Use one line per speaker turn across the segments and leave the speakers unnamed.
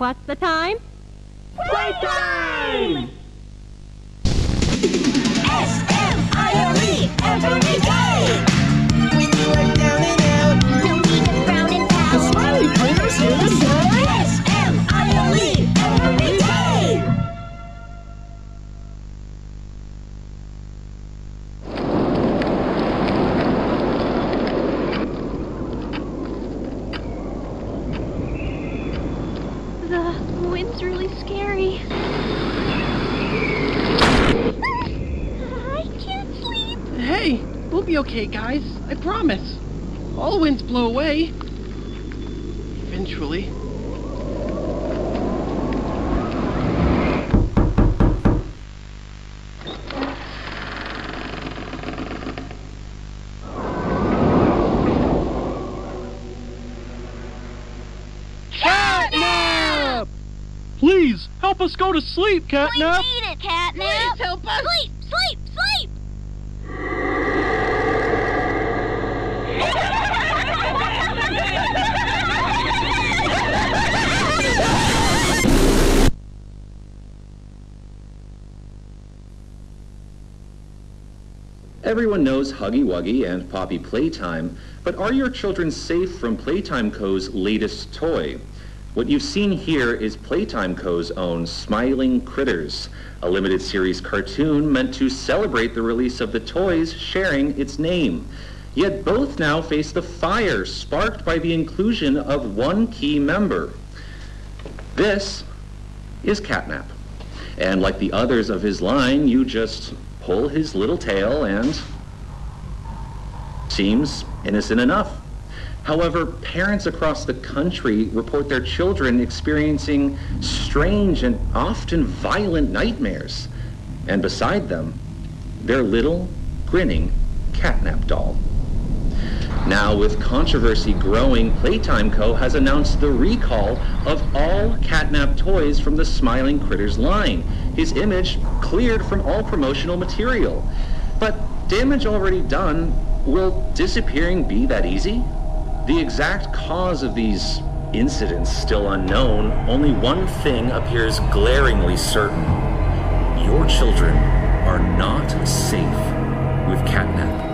What's the time?
Playtime! We'll be okay, guys. I promise. All winds blow away. Eventually. Catnap! Please, help us go to sleep, Catnap!
We need it, Catnap.
Please help us.
Sleep,
Everyone knows Huggy Wuggy and Poppy Playtime, but are your children safe from Playtime Co.'s latest toy? What you've seen here is Playtime Co.'s own Smiling Critters, a limited series cartoon meant to celebrate the release of the toys sharing its name. Yet both now face the fire sparked by the inclusion of one key member. This is Catnap. And like the others of his line, you just pull his little tail and seems innocent enough. However, parents across the country report their children experiencing strange and often violent nightmares. And beside them, their little, grinning catnap doll. Now, with controversy growing, Playtime Co. has announced the recall of all catnap toys from the Smiling Critters line. His image cleared from all promotional material. But damage already done, will disappearing be that easy? The exact cause of these incidents still unknown, only one thing appears glaringly certain. Your children are not safe with catnap.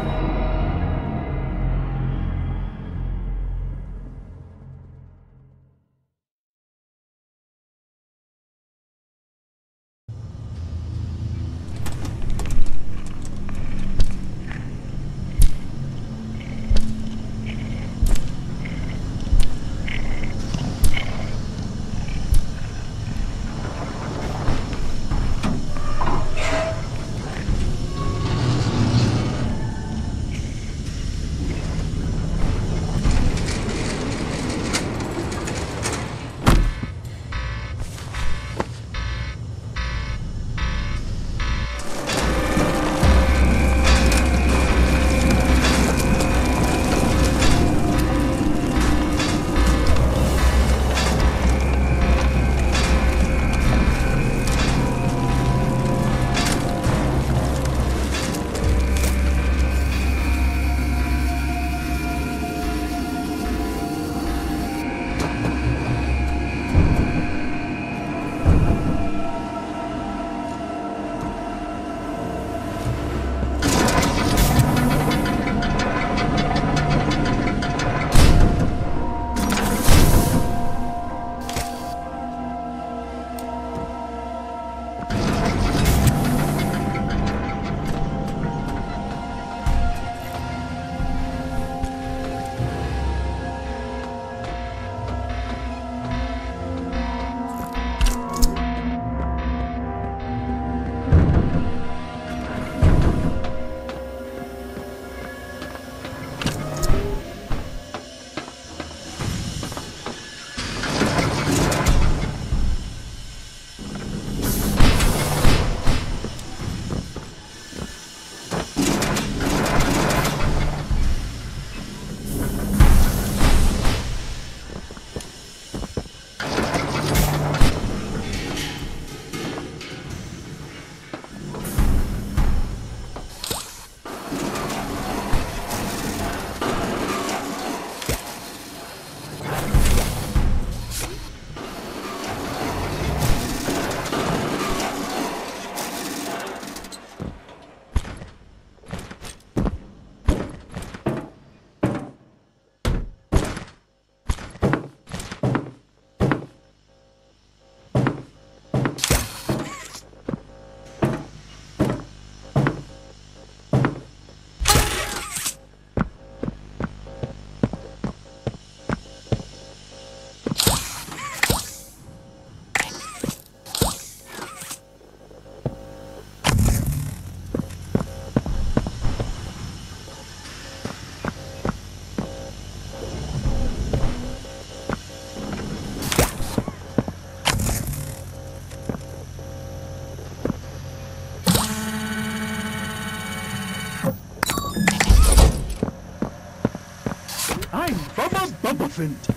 elephant.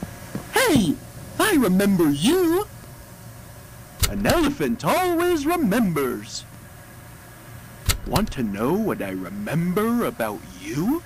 Hey, I remember you. An elephant always remembers. Want to know what I remember about you?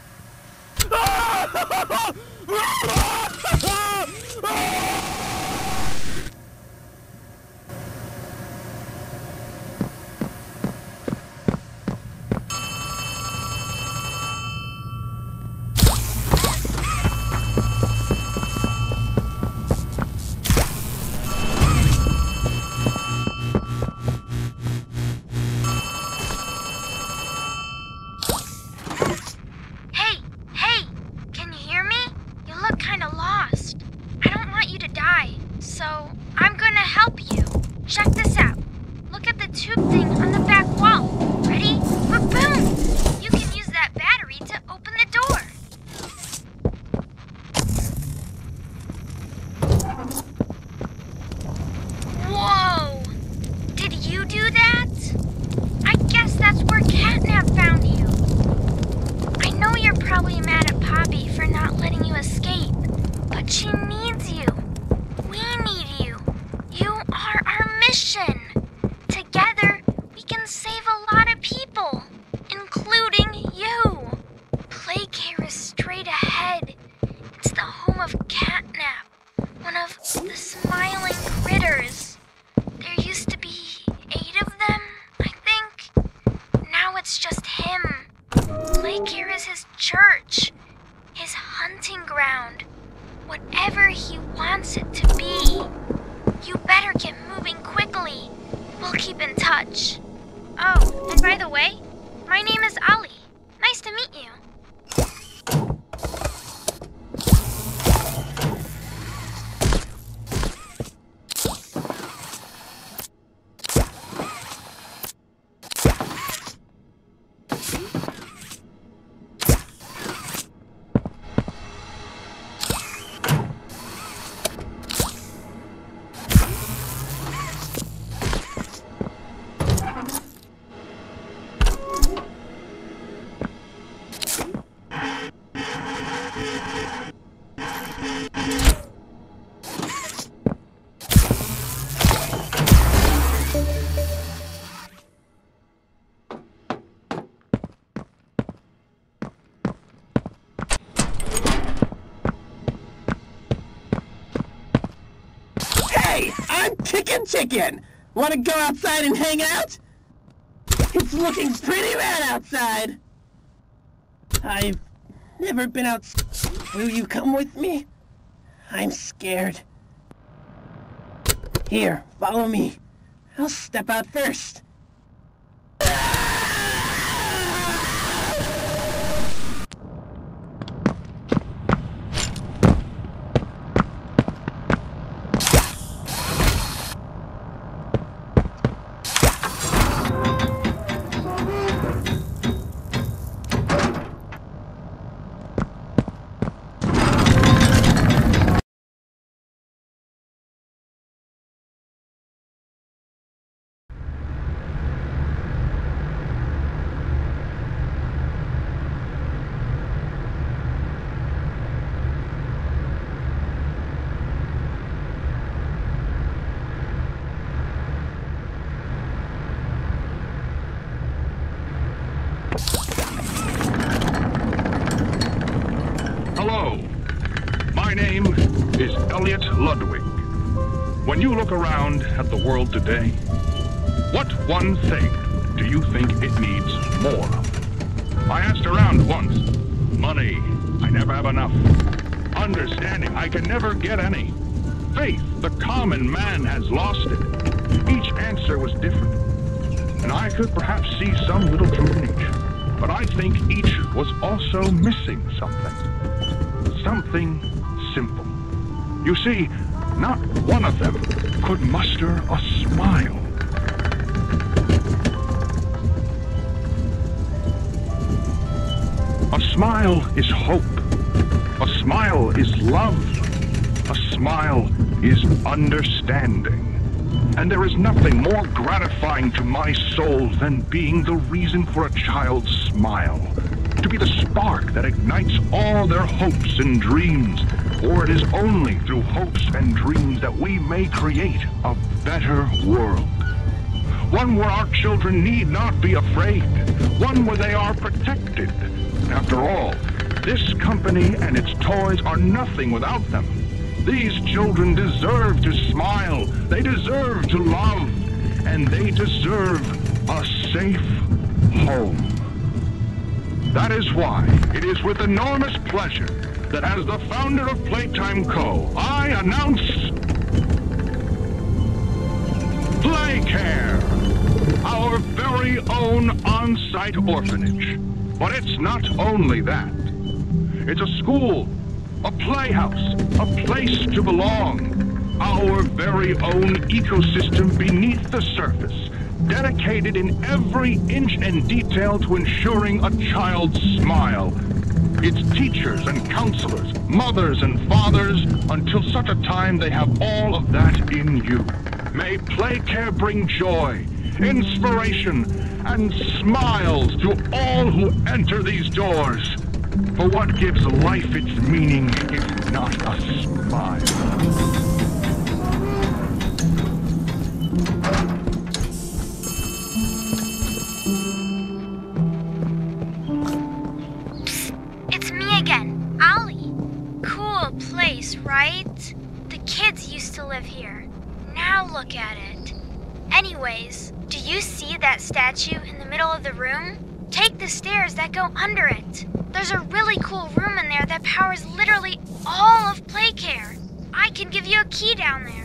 chicken chicken! Wanna go outside and hang out? It's looking pretty bad outside! I've never been out... Will you come with me? I'm scared. Here, follow me. I'll step out first.
could perhaps see some little truth in each, but I think each was also missing something. Something simple. You see, not one of them could muster a smile. A smile is hope. A smile is love. A smile is understanding. And there is nothing more gratifying to my soul than being the reason for a child's smile. To be the spark that ignites all their hopes and dreams. For it is only through hopes and dreams that we may create a better world. One where our children need not be afraid. One where they are protected. After all, this company and its toys are nothing without them. These children deserve to smile. They deserve to love. And they deserve a safe home. That is why it is with enormous pleasure that as the founder of Playtime Co., I announce Playcare, our very own on-site orphanage. But it's not only that. It's a school, a playhouse, a place to belong. Our very own ecosystem beneath the surface, dedicated in every inch and detail to ensuring a child's smile. Its teachers and counselors, mothers and fathers, until such a time they have all of that in you. May Playcare bring joy, inspiration, and smiles to all who enter these doors. For what gives life its meaning if not a smile?
It's me again, Ollie. Cool place, right? The kids used to live here. Now look at it. Anyways, do you see that statue in the middle of the room? Take the stairs that go under it. There's a really cool room in there that powers literally all of Playcare. I can give you a key down there.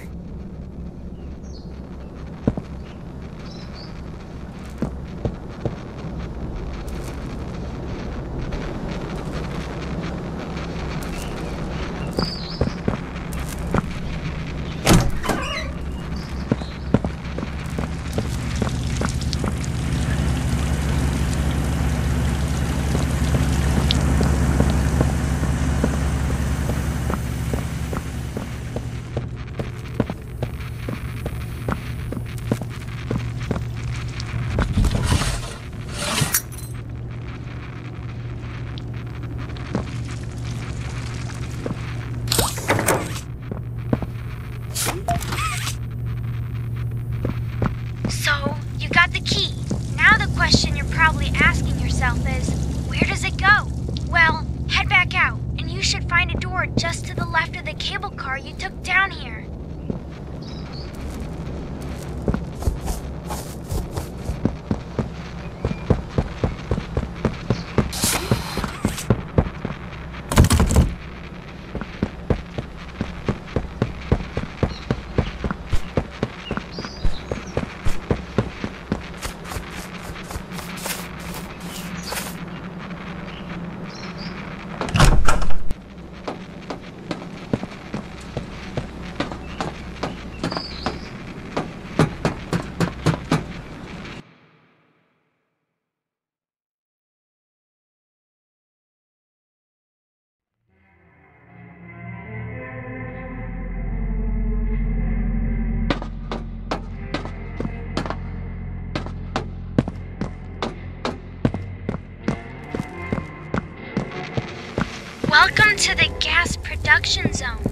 Welcome to the gas production zone,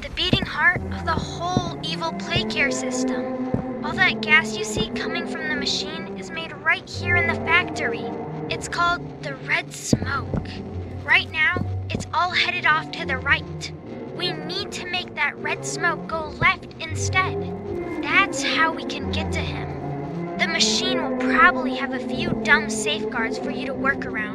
the beating heart of the whole evil Playcare system. All that gas you see coming from the machine is made right here in the factory. It's called the red smoke. Right now, it's all headed off to the right. We need to make that red smoke go left instead. That's how we can get to him. The machine will probably have a few dumb safeguards for you to work around,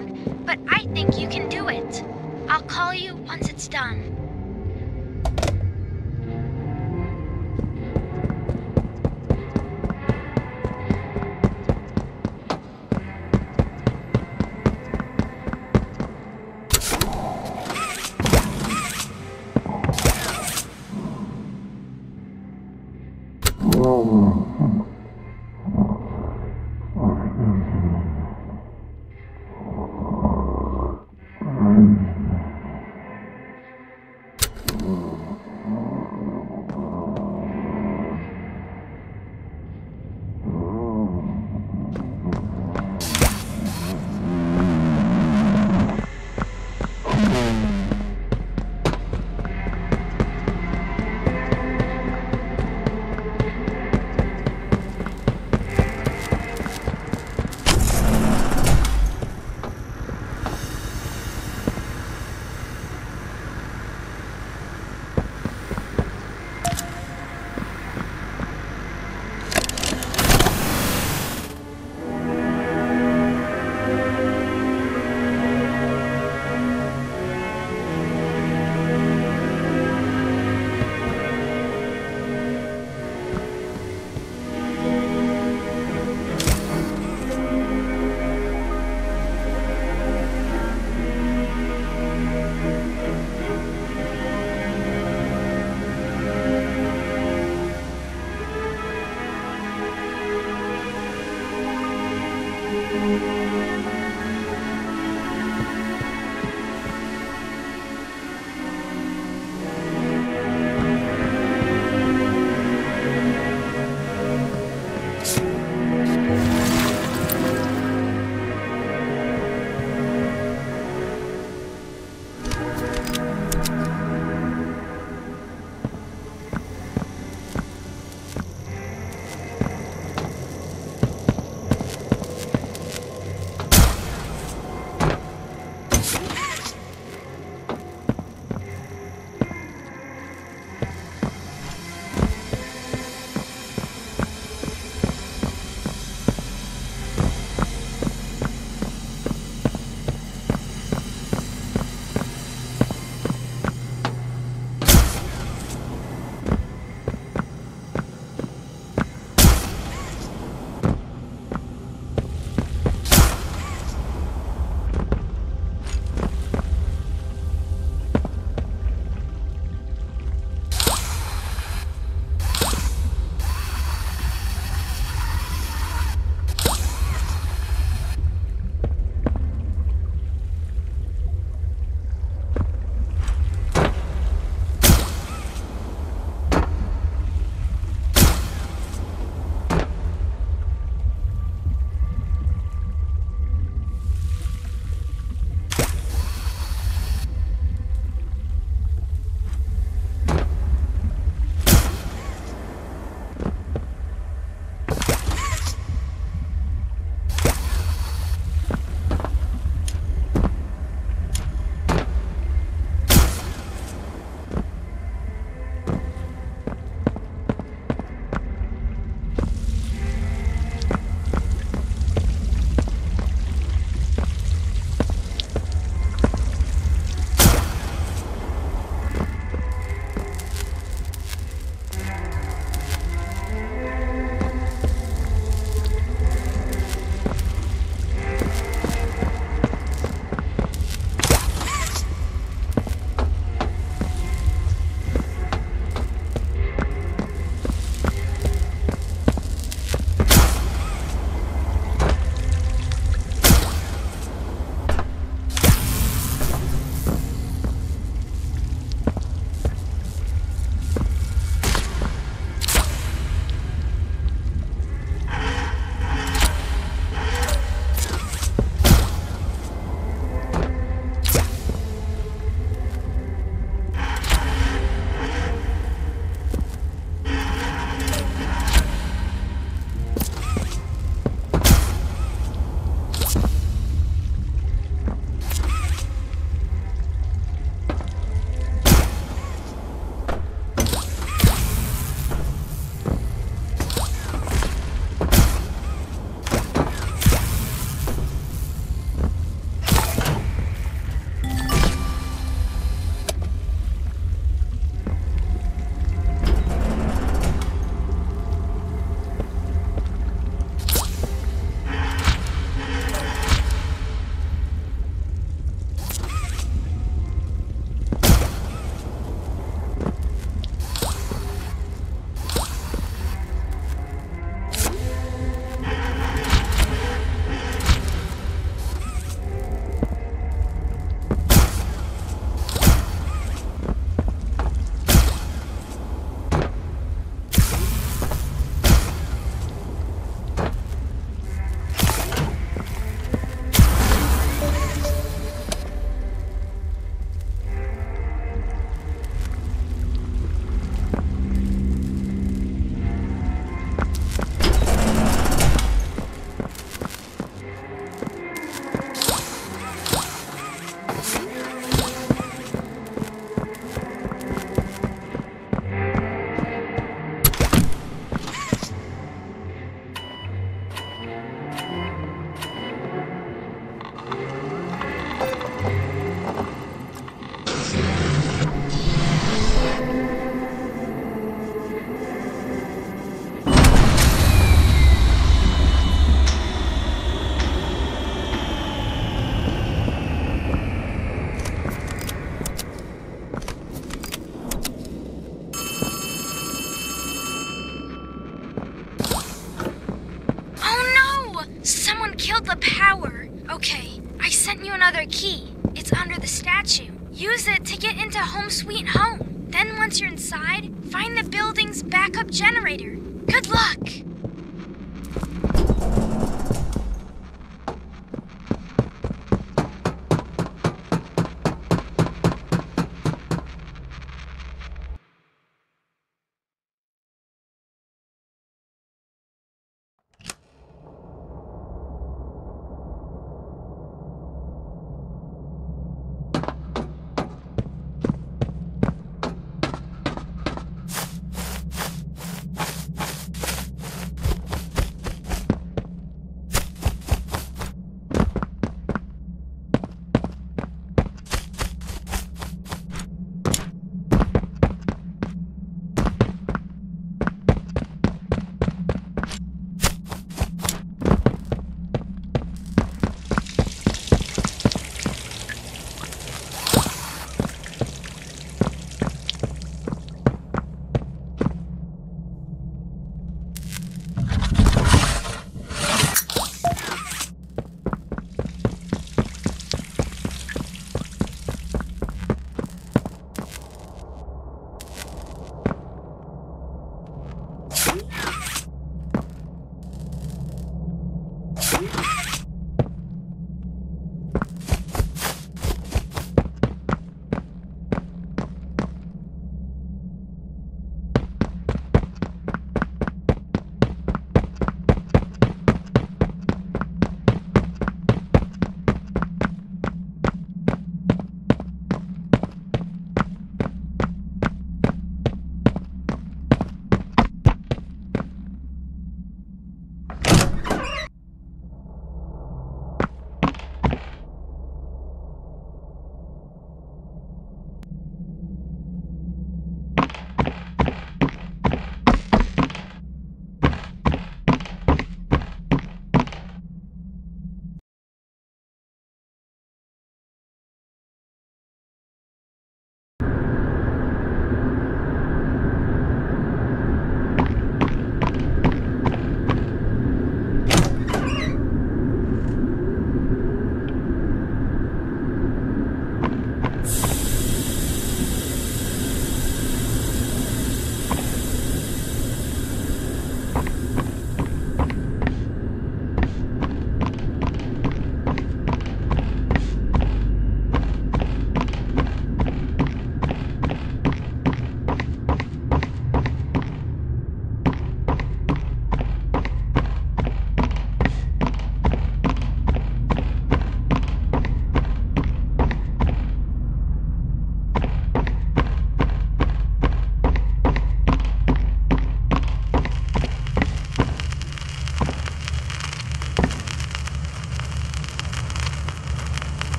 Use it to get into Home Sweet Home. Then, once you're inside, find the building's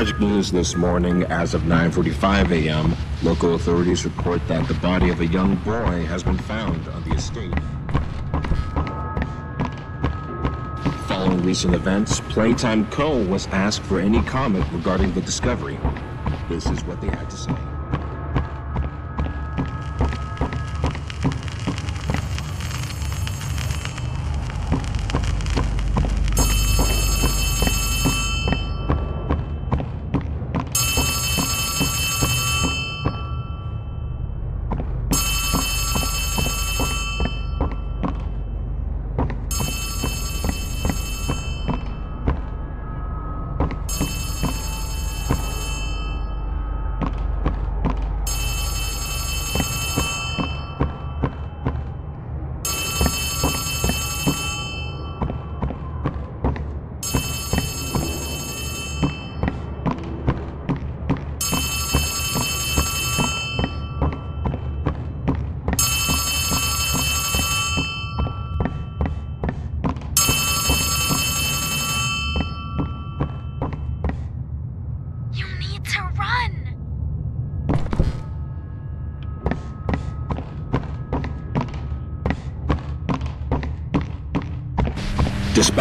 Tragic news this morning as of 9.45 a.m. Local authorities report that the body of a young boy has been found on the estate. Following recent events, Playtime Co. was asked for any comment regarding the discovery. This is what they had to say.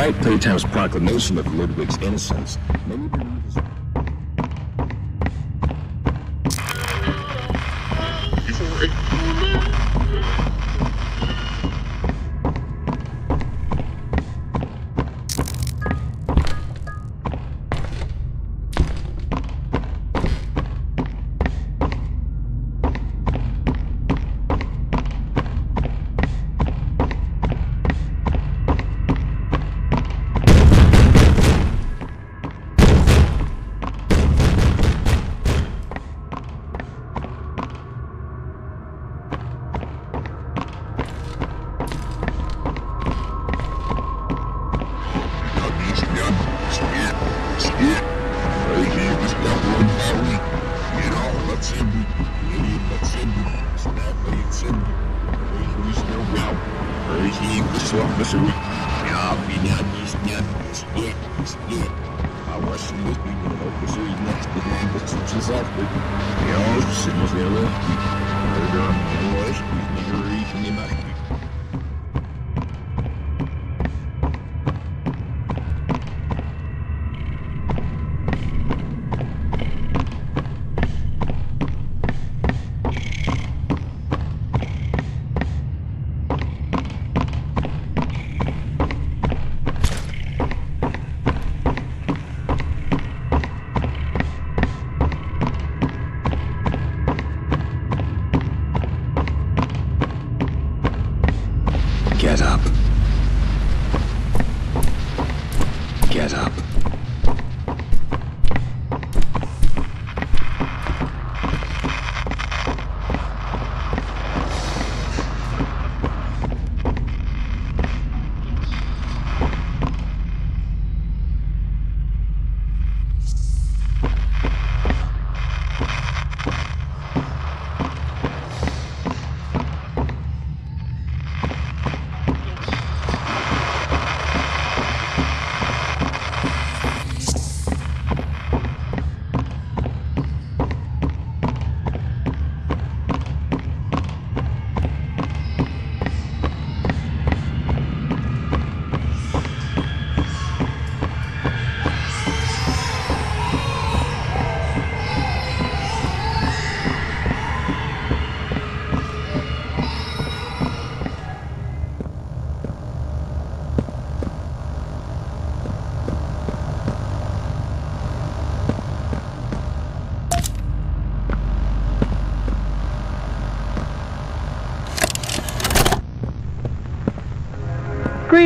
Despite Playtime's proclamation of Ludwig's innocence, many believe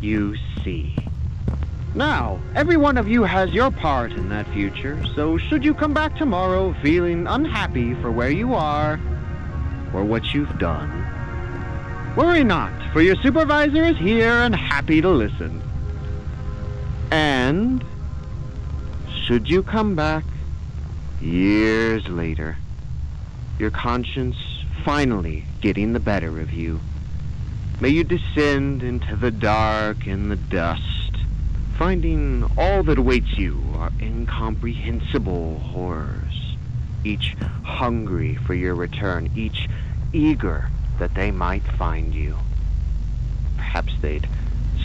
you see. Now, every one of you has your part in that future, so should you come back tomorrow feeling unhappy for where you are or what you've done, worry not, for your supervisor is here and happy to listen. And should you come back years later, your conscience finally getting the better of you, May you descend into the dark and the dust, finding all that awaits you are incomprehensible horrors, each hungry for your return, each eager that they might find you. Perhaps they'd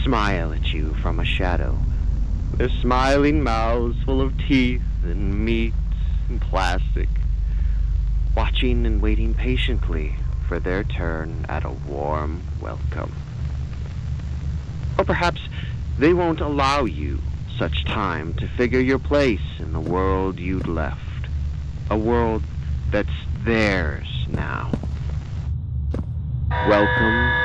smile at you from a shadow, their smiling mouths full of teeth and meat and plastic, watching and waiting patiently for their turn at a warm welcome. Or perhaps they won't allow you such time to figure your place in the world you'd left. A world that's theirs now. Welcome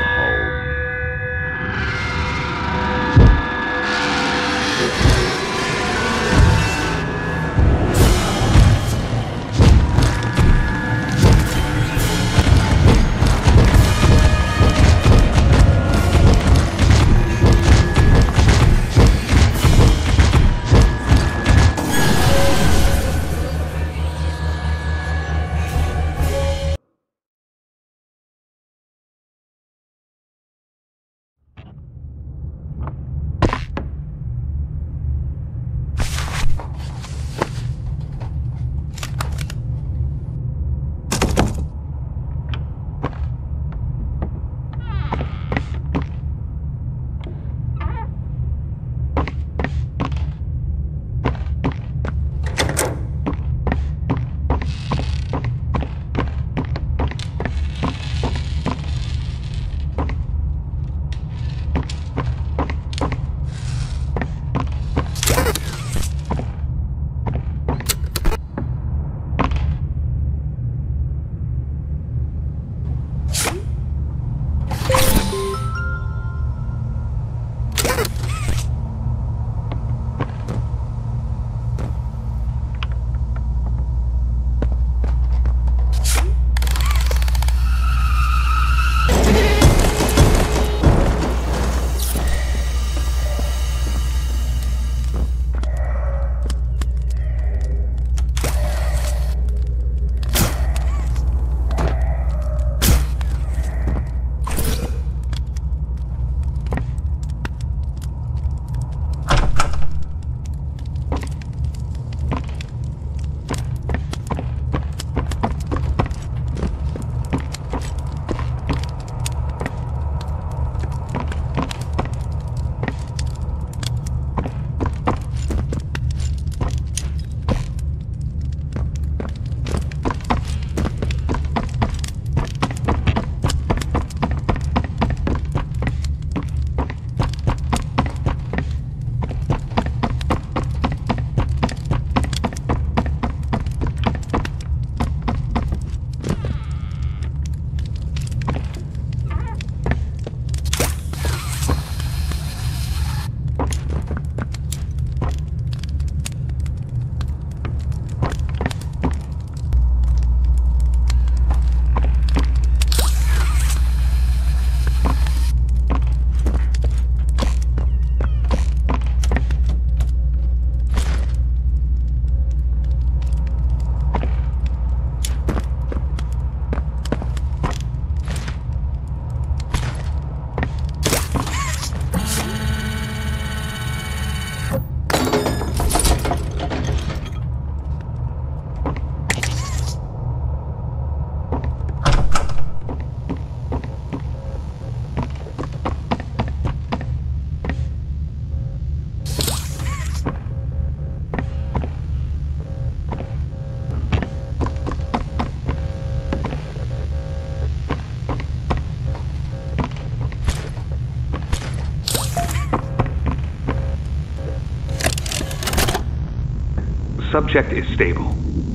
Subject is stable.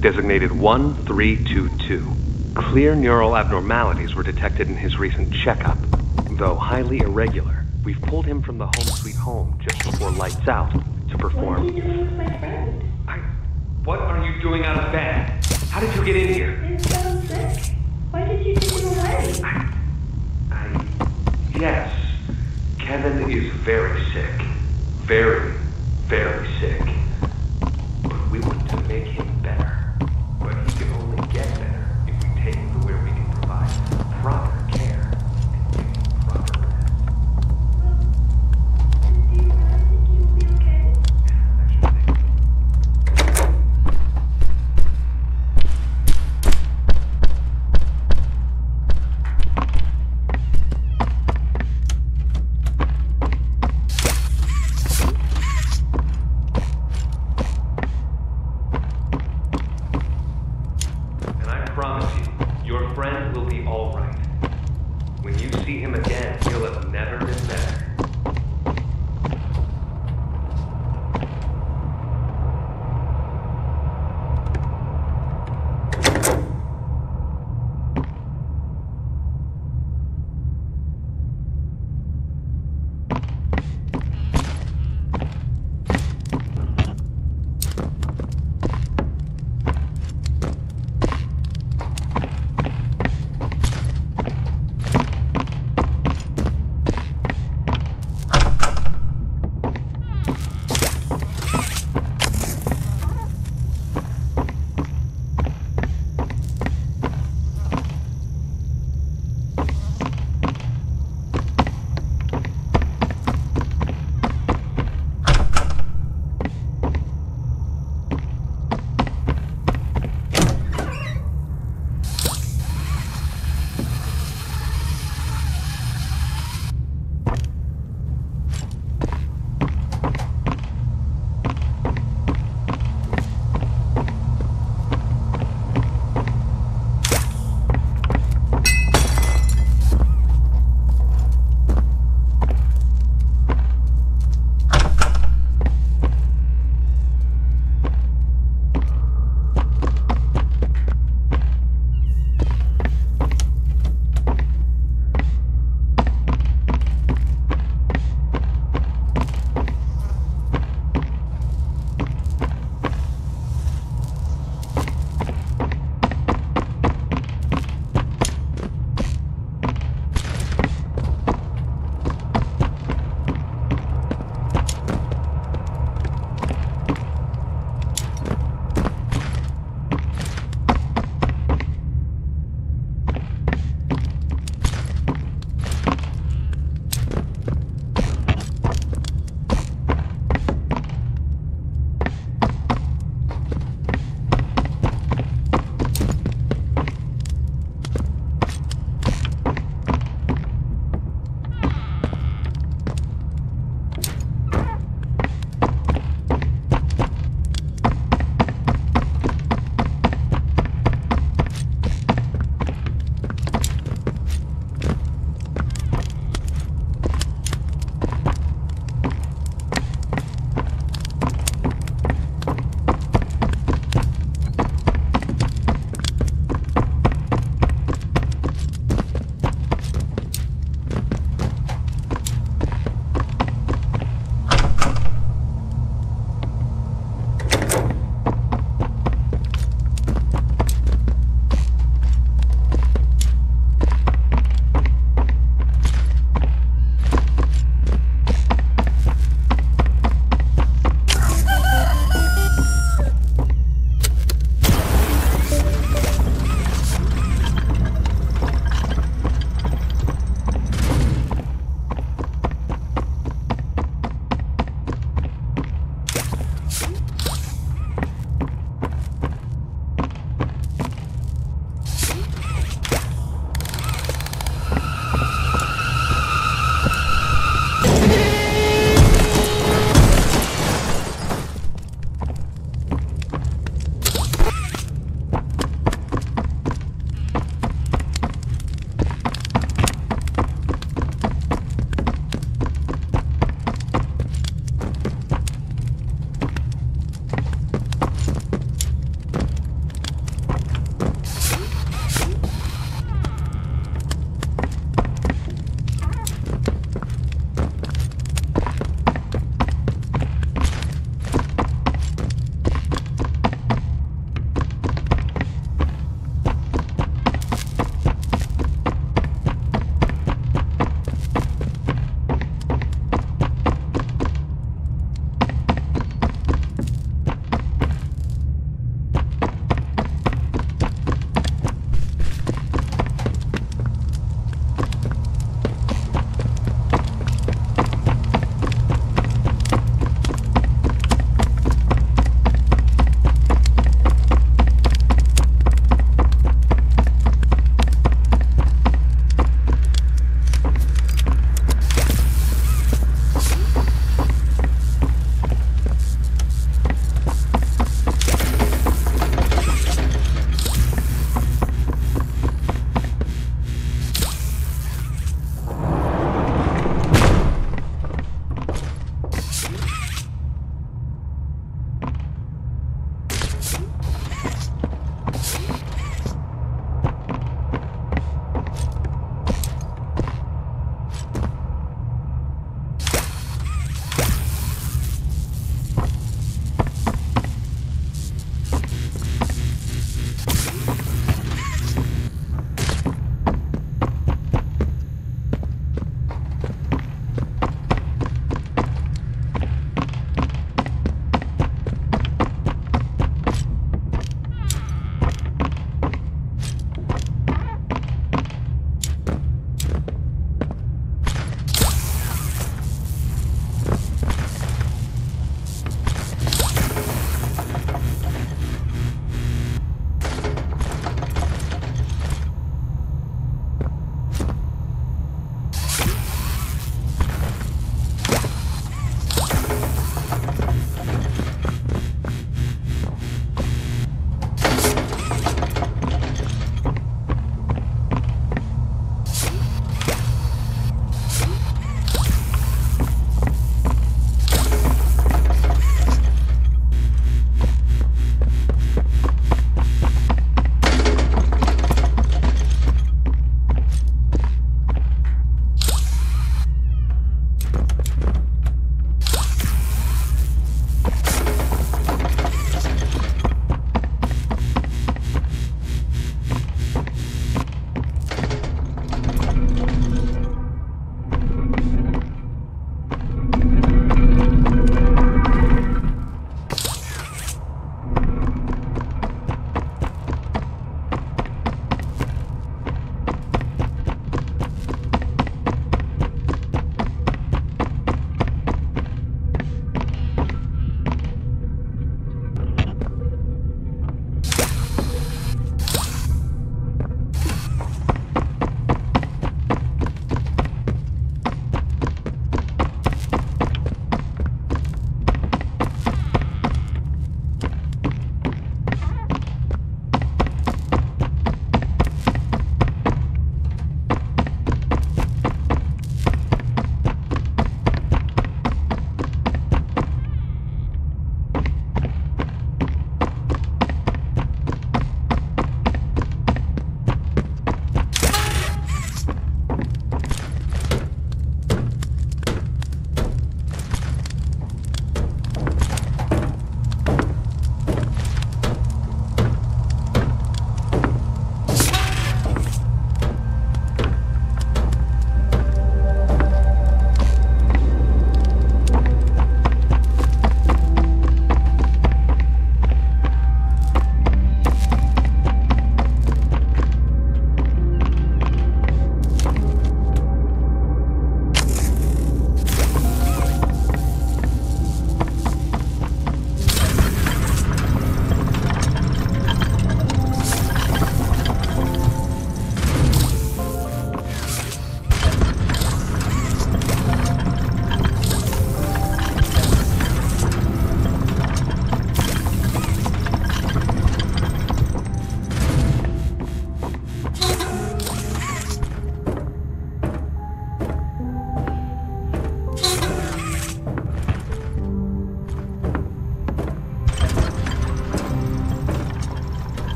Designated 1322. Clear neural abnormalities were detected in his recent checkup. Though highly irregular, we've pulled him from the home sweet home just before lights out to perform. Did you lose my friend? I, what are you doing out of bed? How did you get in here? He's so sick.
Why did you take him away?
I, I, yes, Kevin is very sick. Very, very sick.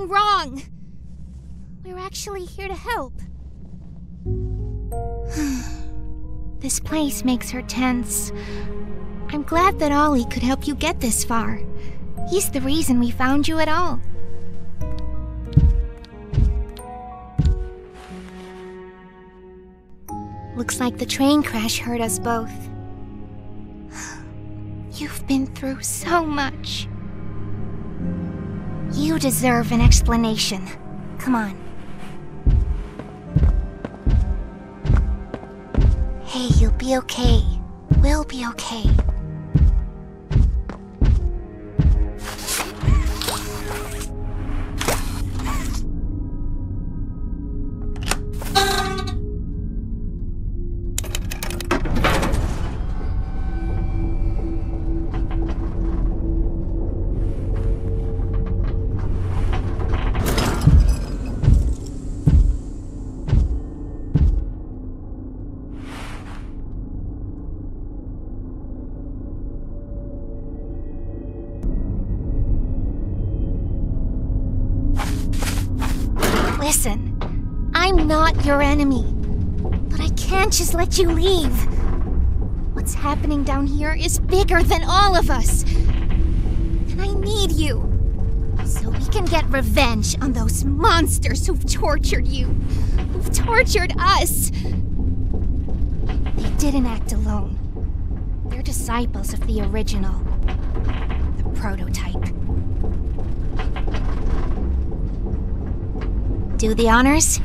Wrong. We're actually here to help. this place makes her tense. I'm glad that Ollie could help you get this far. He's the reason we found you at all. Looks like the train crash hurt us both. You've been through so much. Deserve an explanation. Come on. Hey, you'll be okay. We'll be okay. Your enemy. But I can't just let you leave. What's happening down here is bigger than all of us. And I need you. So we can get revenge on those monsters who've tortured you, who've tortured us. They didn't act alone. They're disciples of the original, the prototype. Do the honors?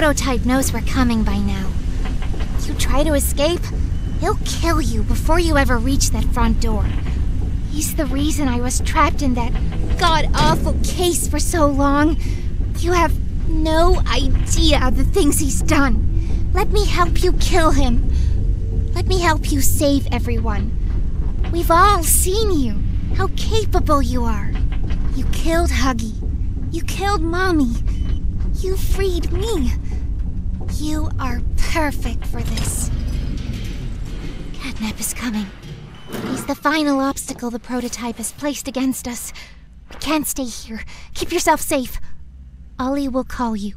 Prototype knows we're coming by now. You try to escape, he'll kill you before you ever reach that front door. He's the reason I was trapped in that god awful case for so long. You have no idea of the things he's done. Let me help you kill him. Let me help you save everyone. We've all seen you, how capable you are. You killed Huggy. You killed Mommy. You freed me. You are perfect for this. Catnap is coming. He's the final obstacle the prototype has placed against us. We can't stay here. Keep yourself safe. Ollie will call you.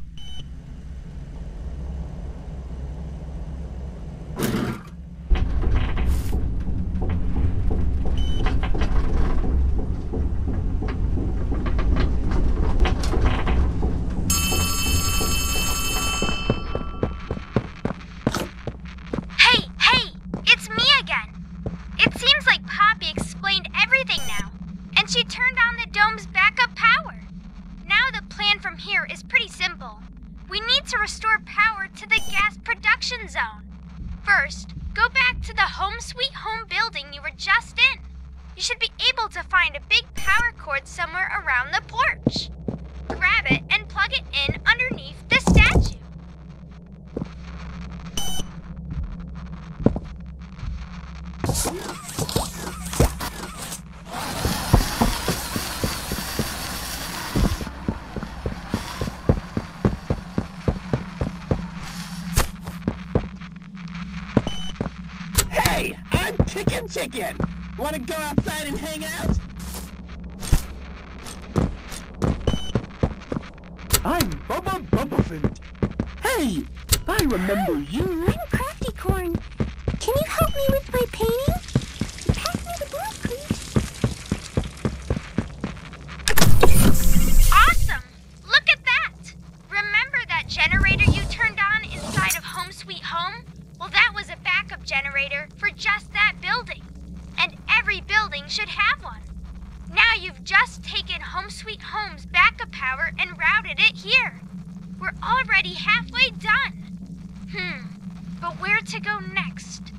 Where to go next?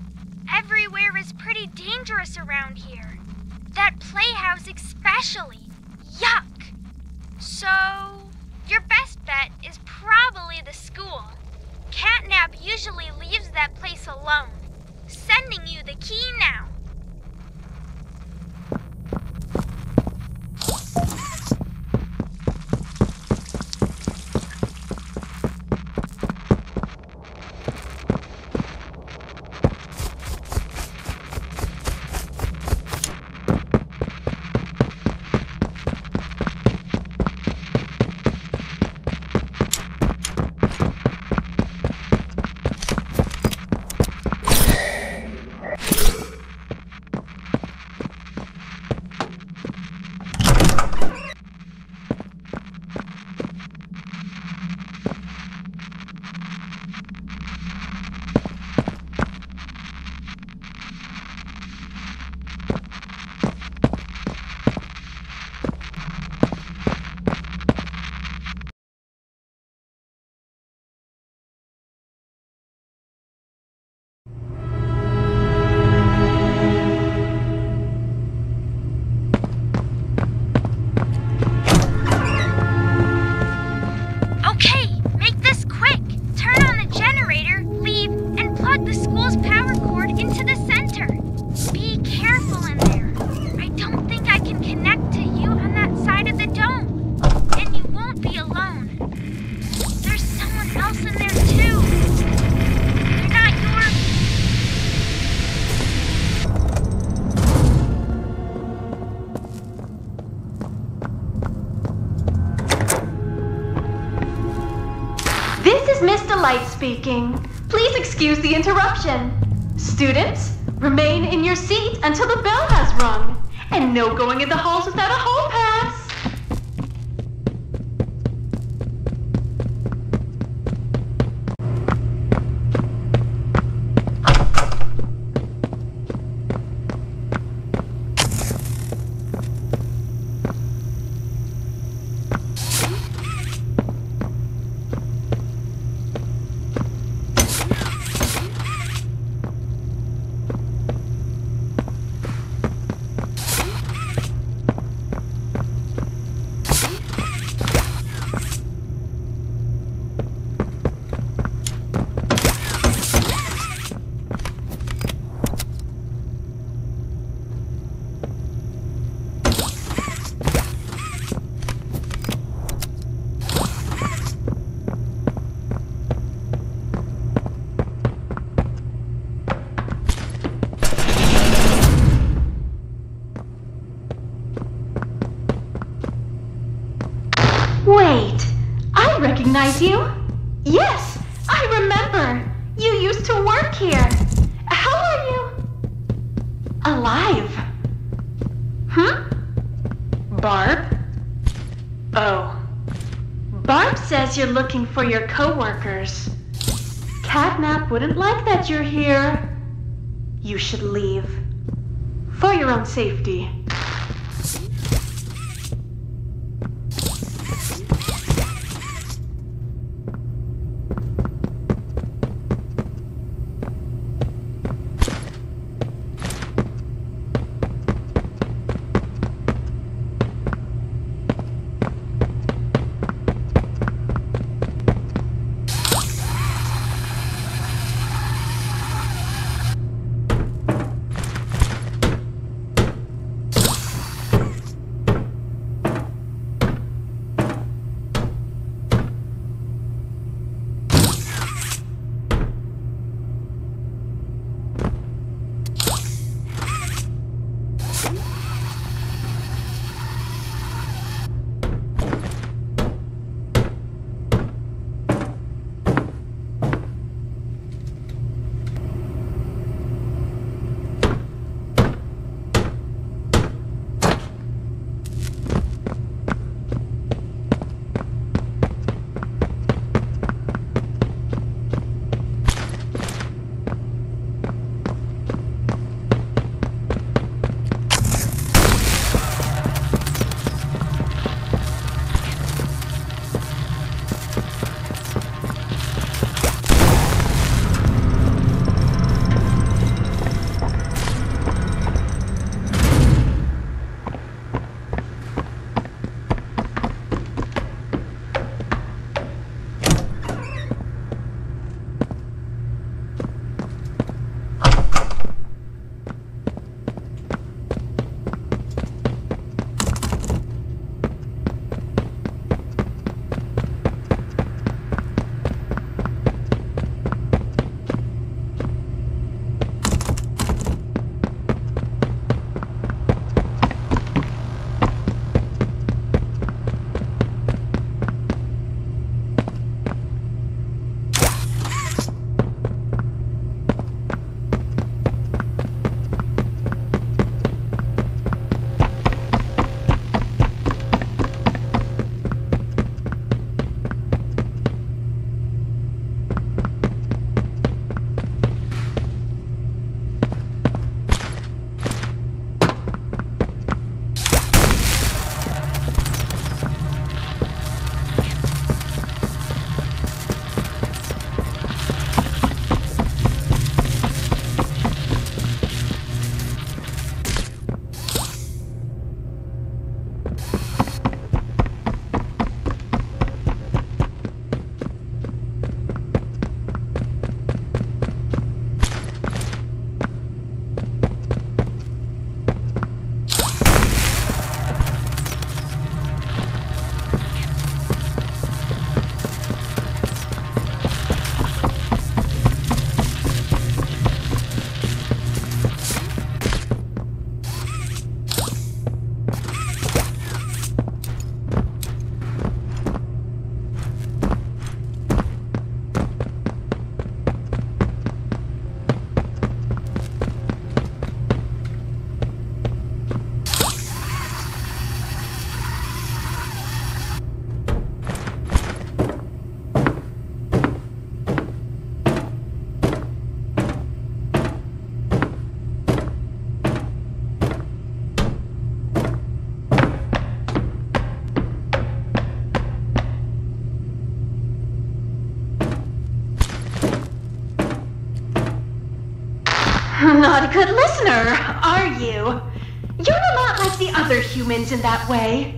Everywhere is pretty dangerous around here. That playhouse especially. Yuck! So, your best bet is probably the school. Catnap usually leaves that place alone. Sending you the key now.
Speaking. Please excuse the interruption. Students, remain in your seat until the bell has rung. And no going in the halls without a humans in that way.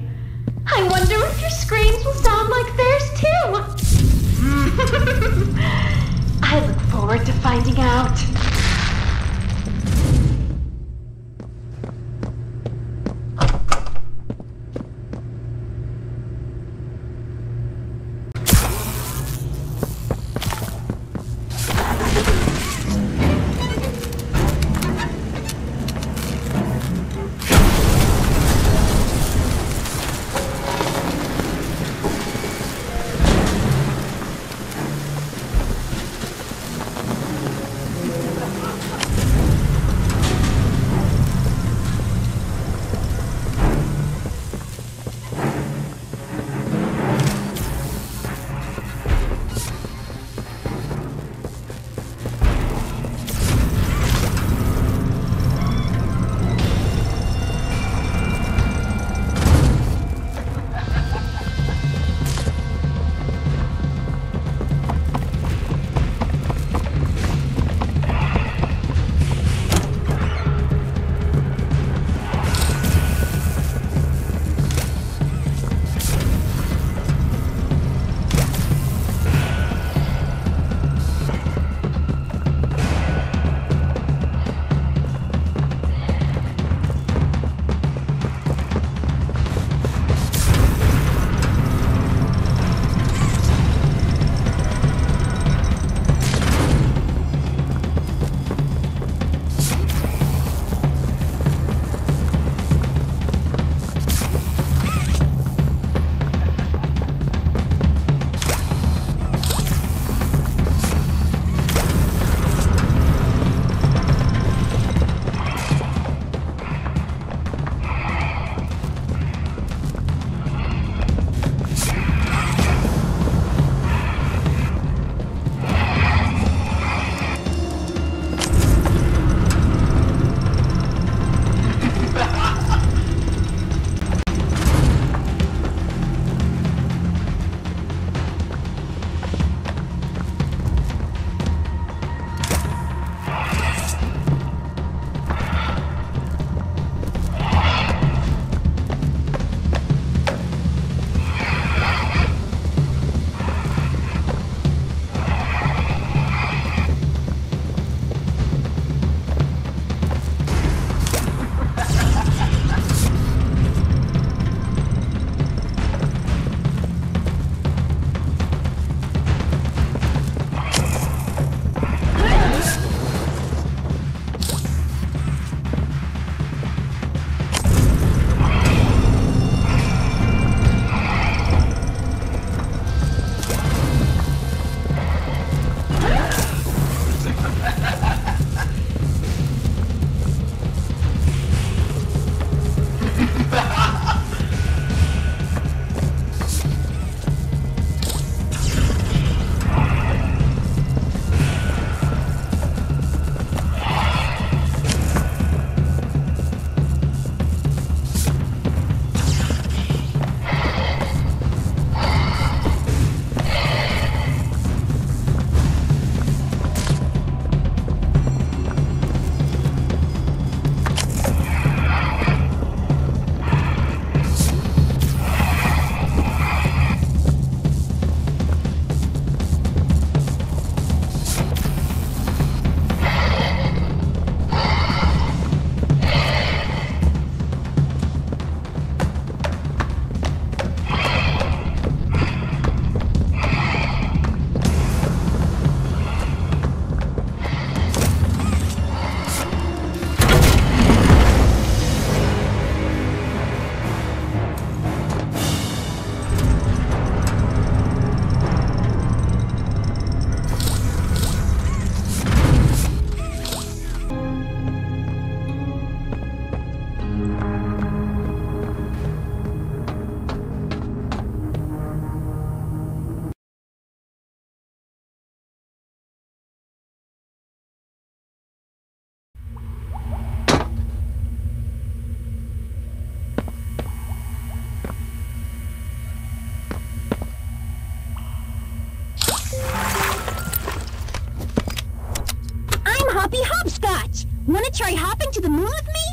Try hopping to the moon with me?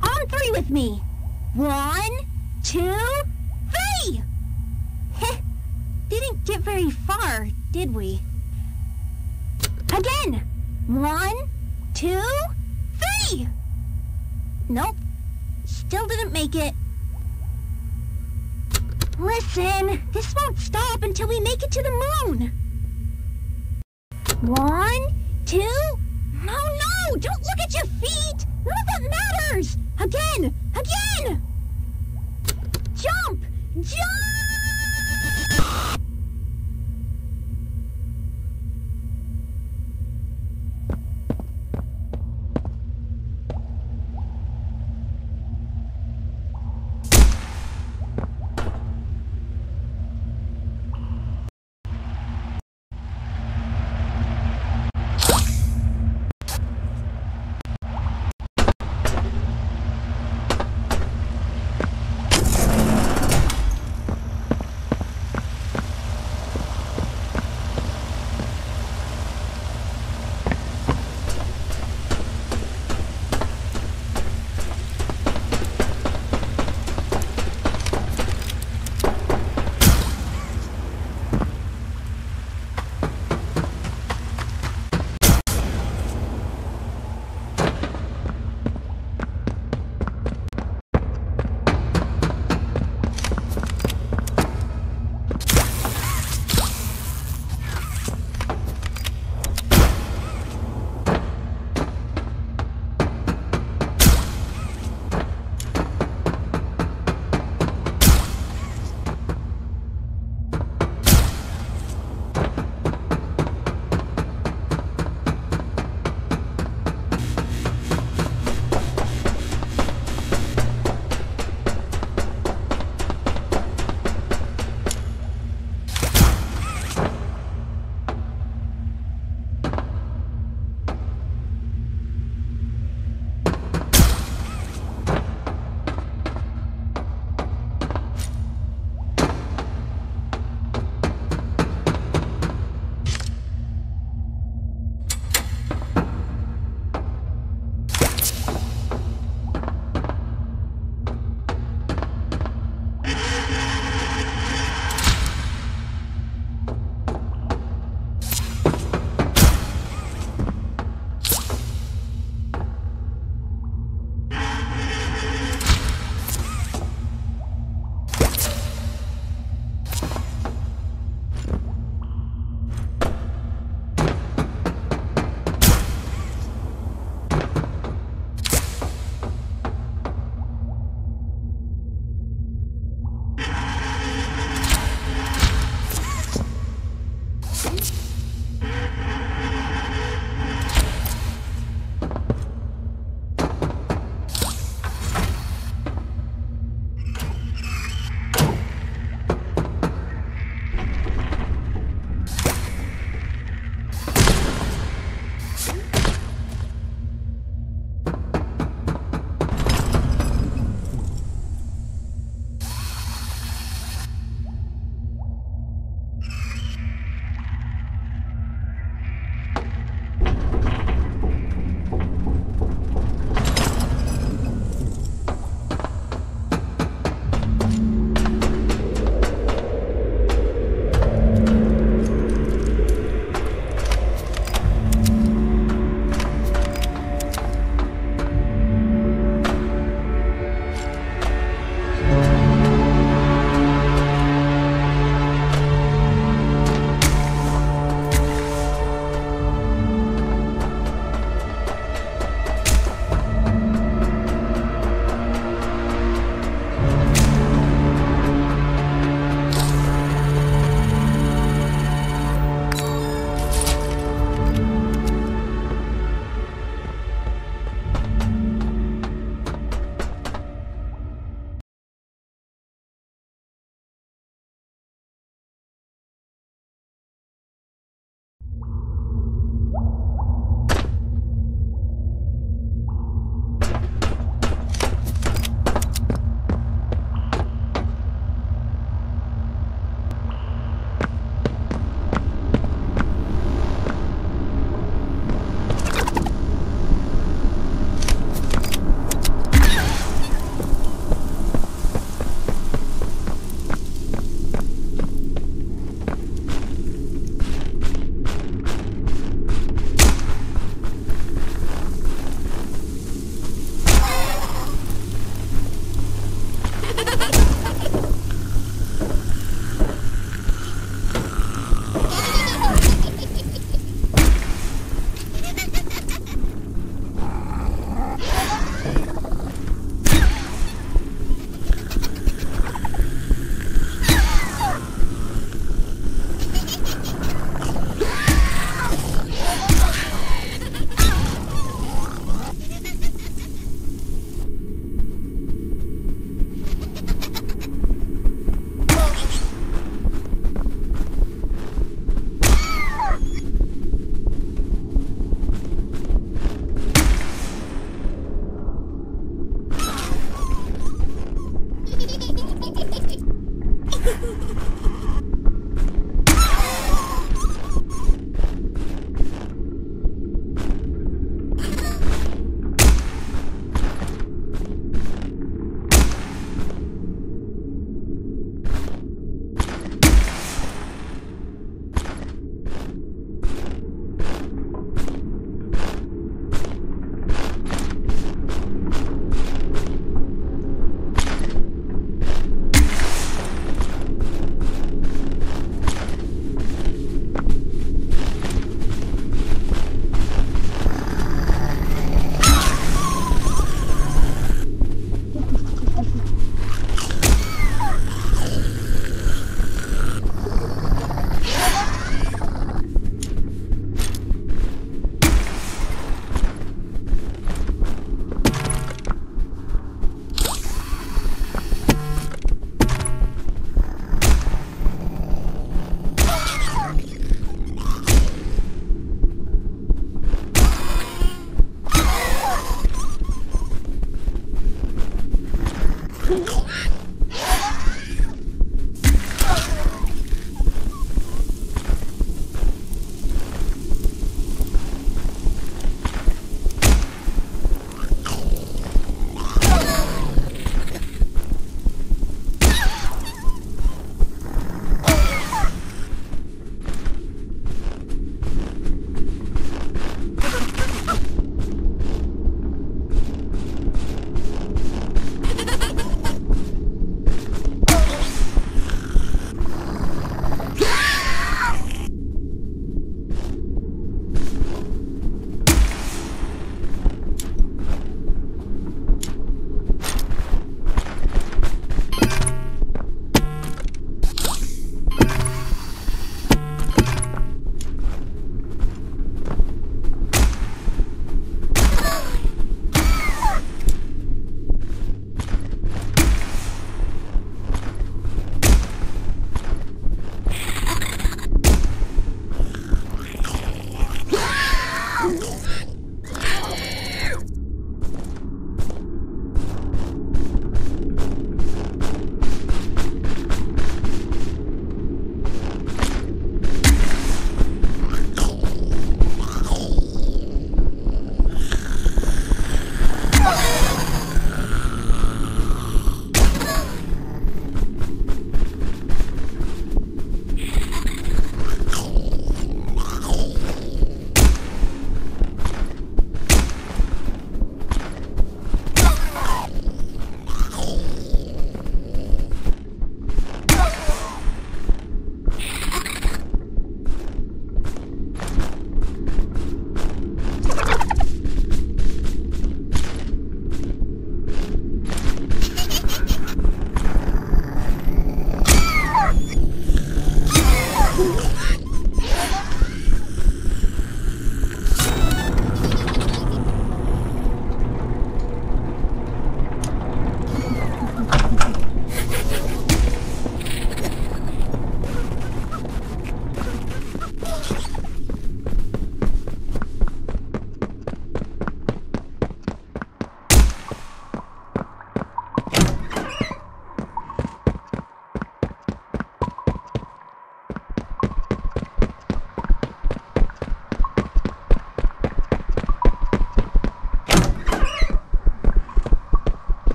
On three with me. One, two, three! Heh, didn't get very far, did we? Again! One, two, three! Nope. Still didn't make it. Listen, this won't stop until we make it to the moon. One, two... Don't look at your feet! None of that matters! Again! Again! Jump! Jump!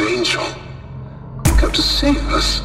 angel. You come to save us.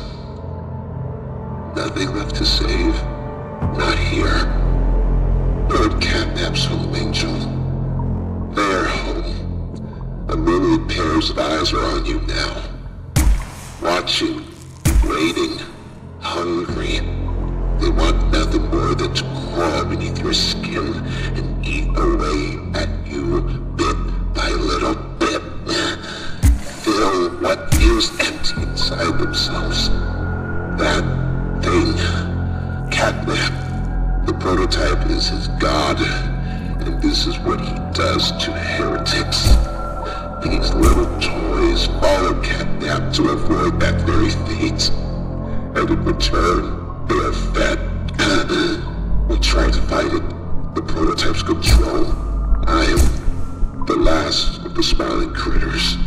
last of the smiling critters.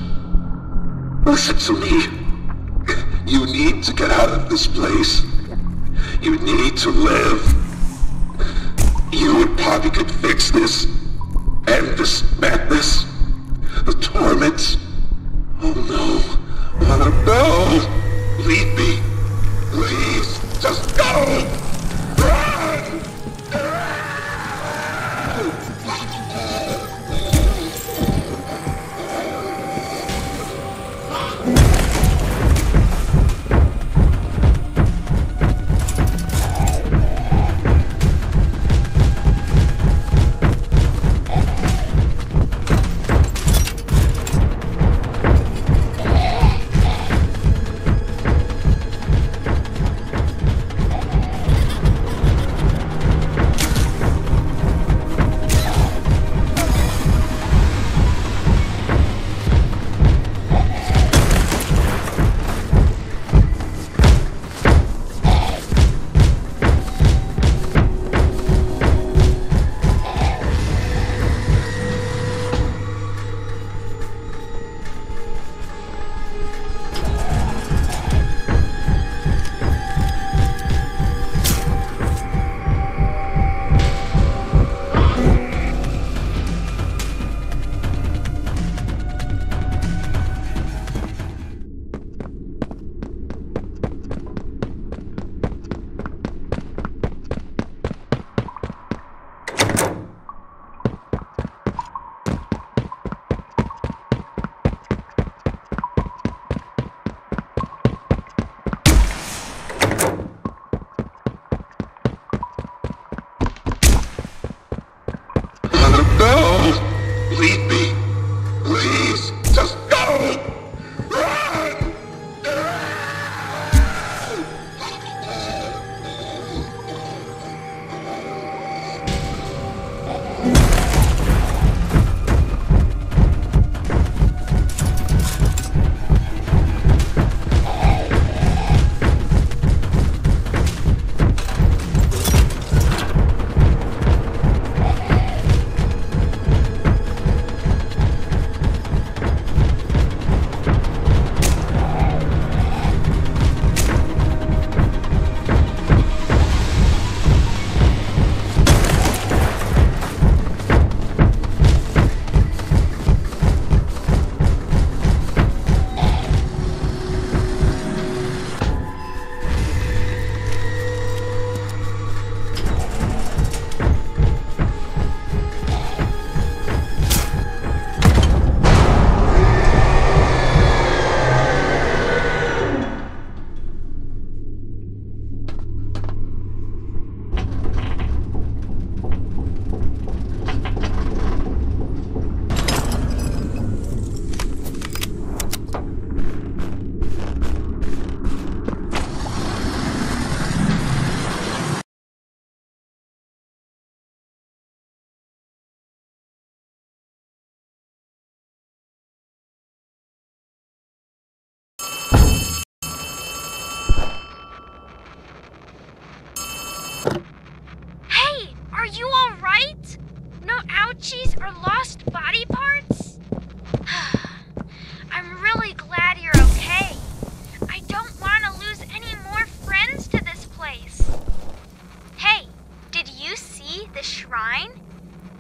Listen to me. You need to get out of this place. You need to live. You and Poppy could fix this. End this madness. The torments. Oh no. Oh no. Leave me. Please. Just go!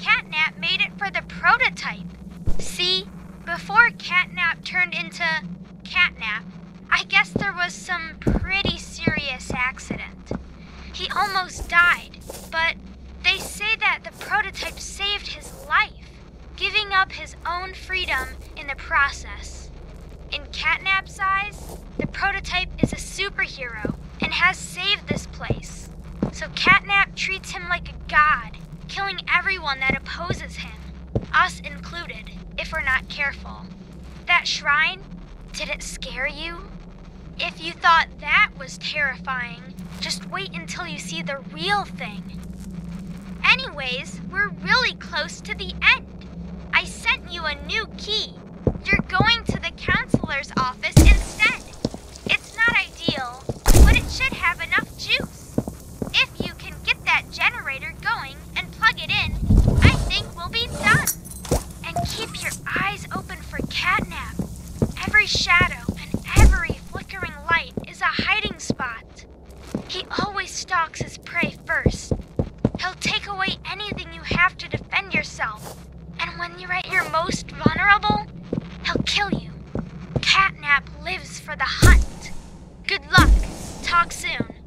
Catnap made it for the prototype. See, before Catnap turned into Catnap, I guess there was some pretty serious accident. He almost died, but they say that the prototype saved his life, giving up his own freedom in the process. In Catnap's eyes, the prototype is a superhero and has saved this place. So Catnap treats him like a god killing everyone that opposes him, us included, if we're not careful. That shrine, did it scare you? If you thought that was terrifying, just wait until you see the real thing. Anyways, we're really close to the end. I sent you a new key. You're going to the counselor's office instead. It's not ideal, but it should have enough juice. If you can get that generator going and plug it in, I think we'll be done. And keep your eyes open for catnap. Every shadow and every flickering light is a hiding spot. He always stalks his prey first. He'll take away anything you have to defend yourself. And when you're at your most vulnerable, he'll kill you. Catnap lives for the hunt. Good luck. Talk soon.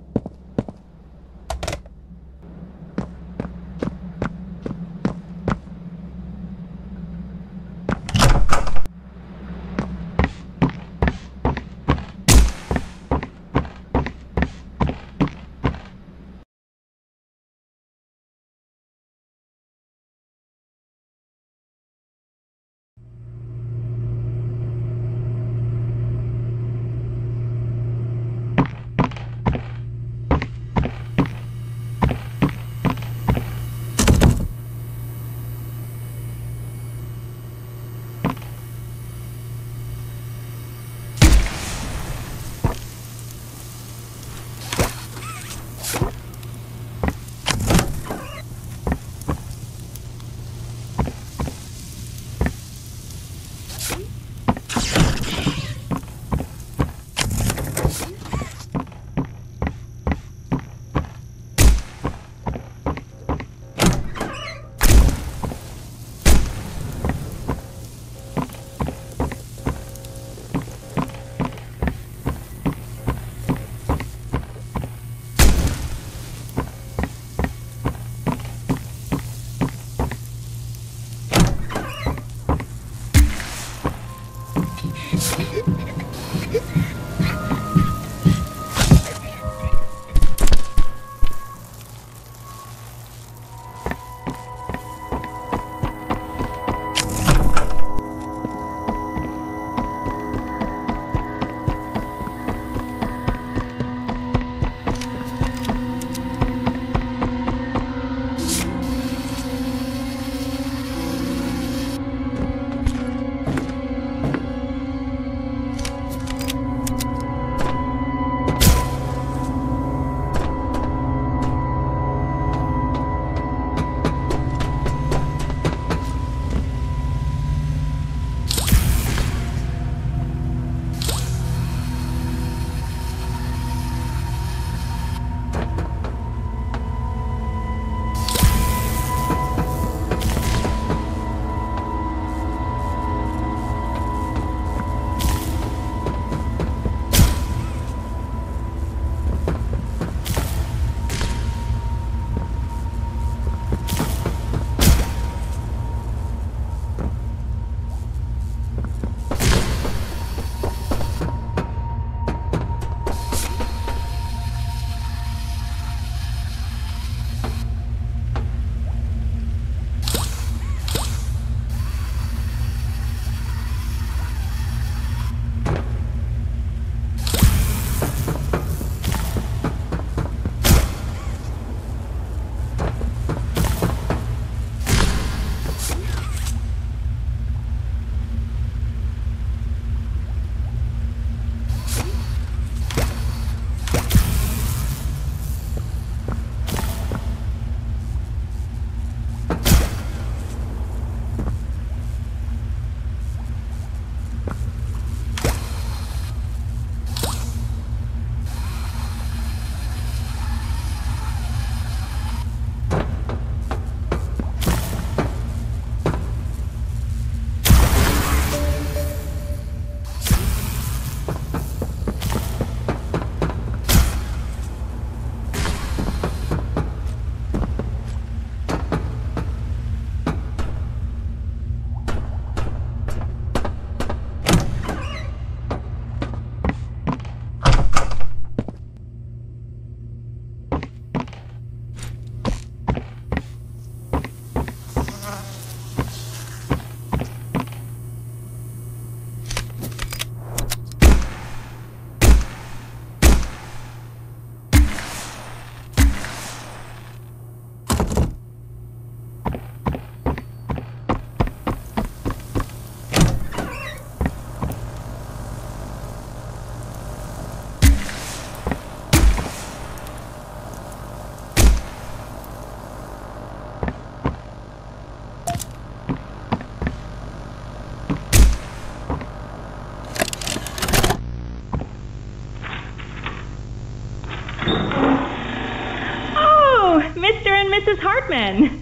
Mrs. Hartman.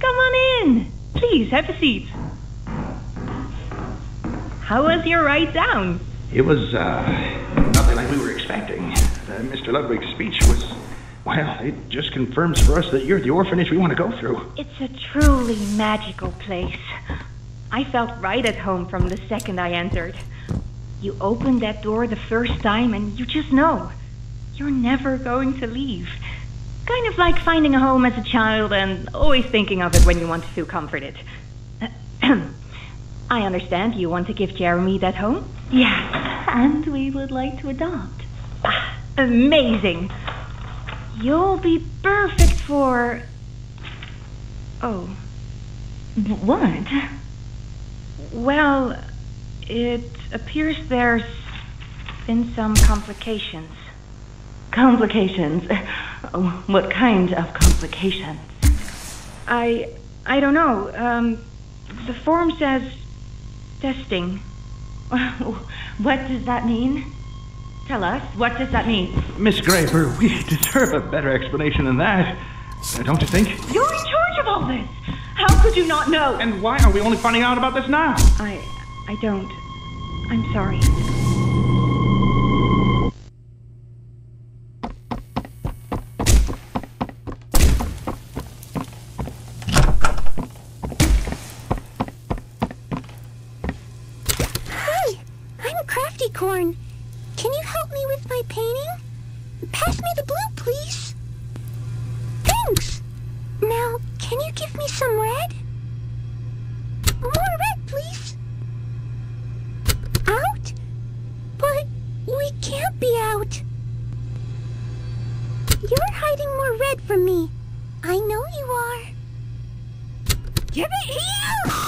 Come on in. Please, have a seat. How was your ride down?
It was uh, nothing like we were expecting. Uh, Mr. Ludwig's speech was, well, it just confirms for us that you're the orphanage we want to go through.
It's a truly magical place. I felt right at home from the second I entered. You open that door the first time and you just know you're never going to leave. Kind of like finding a home as a child and always thinking of it when you want to feel comforted. I understand you want to give Jeremy that home? Yes, and we would like to adopt. Ah, amazing. You'll be perfect for. Oh. What? Well, it appears there's been some complications. Complications? Oh, what kind of complications? I. I don't know. Um, the form says testing. what does that mean? Tell us. What does that mean?
Miss Graver, we deserve a better explanation than that. Don't you think?
You're in charge of all this. How could you not know?
And why are we only finding out about this now?
I. I don't. I'm sorry.
Pass me the blue, please. Thanks. Now, can you give me some red? More red, please. Out? But we can't be out. You're hiding more red from me. I know you are. Give it here!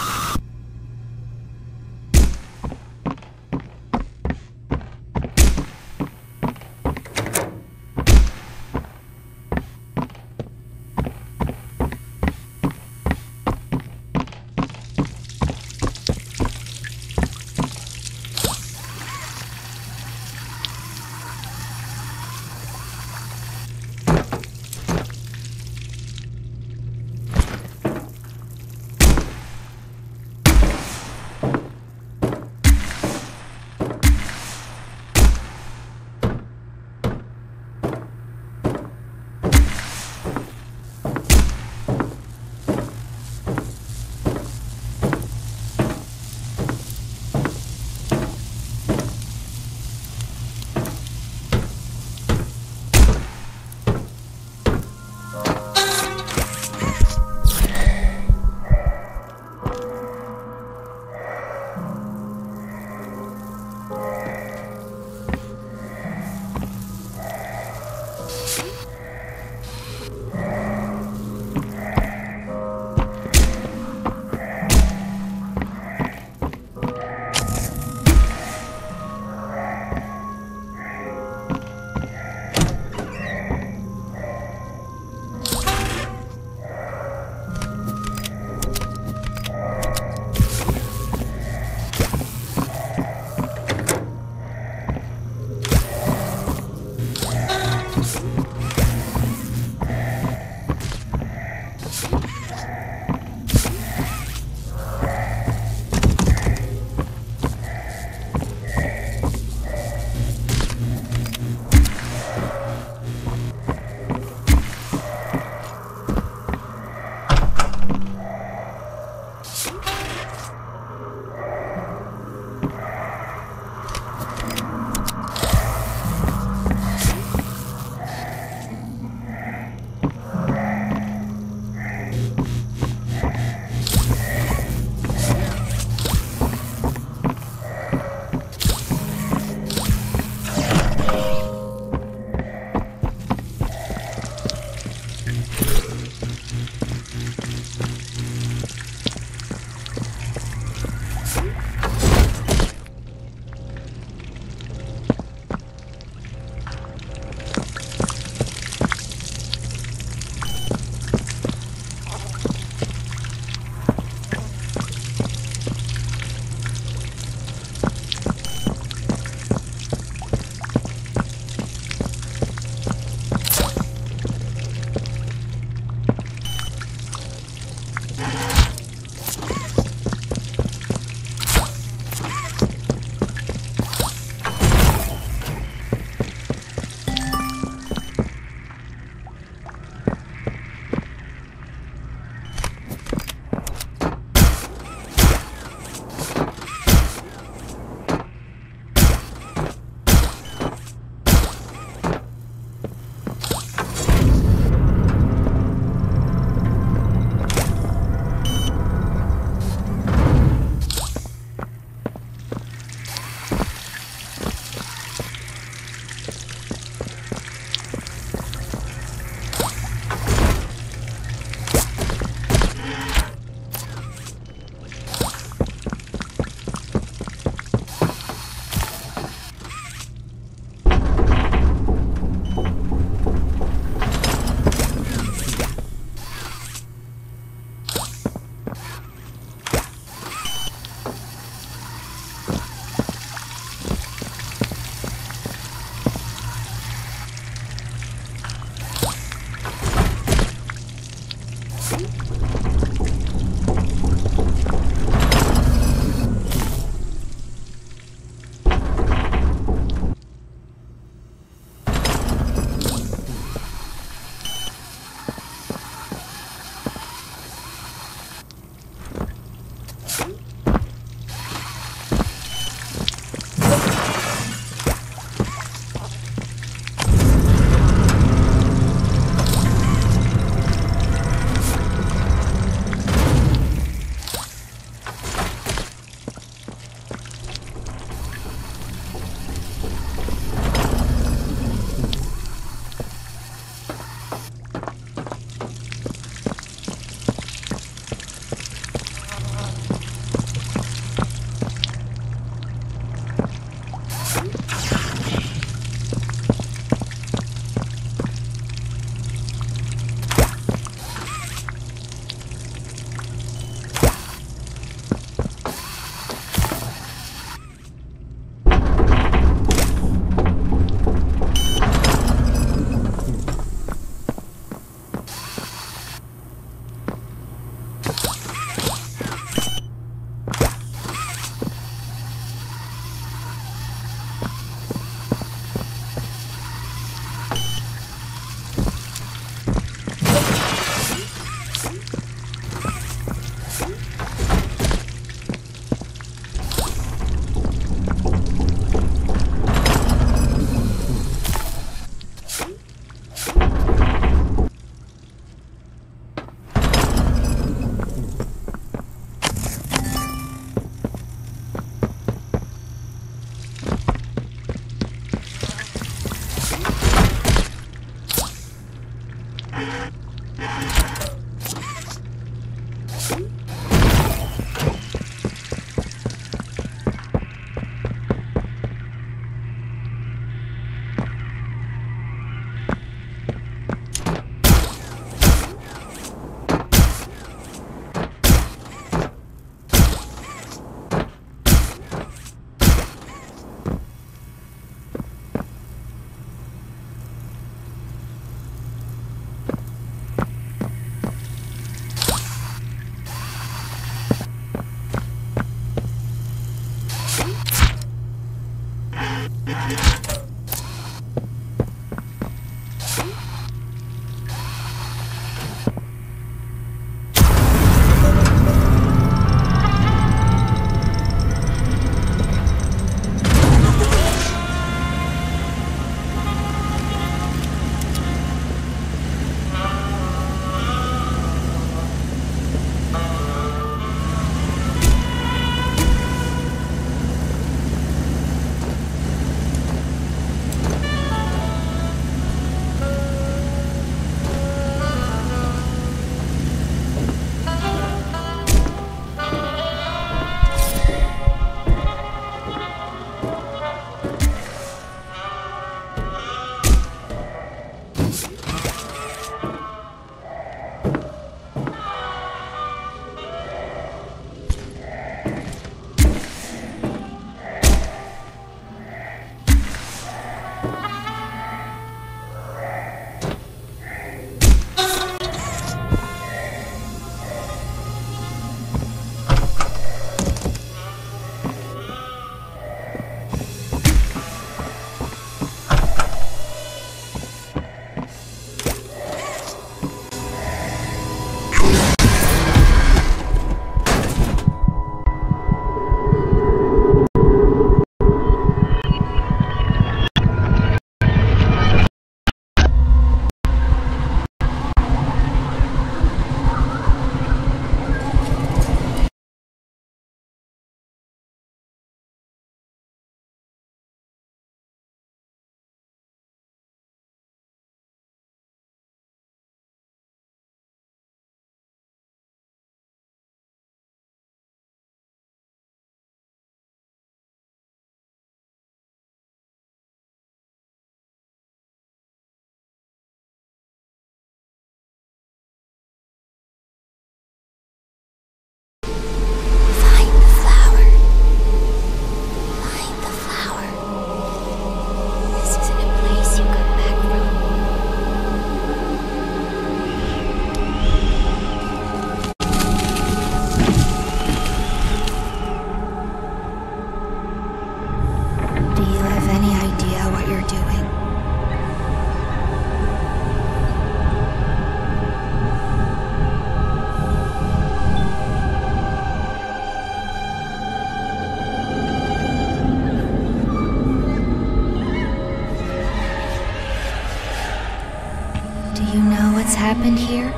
Happened here?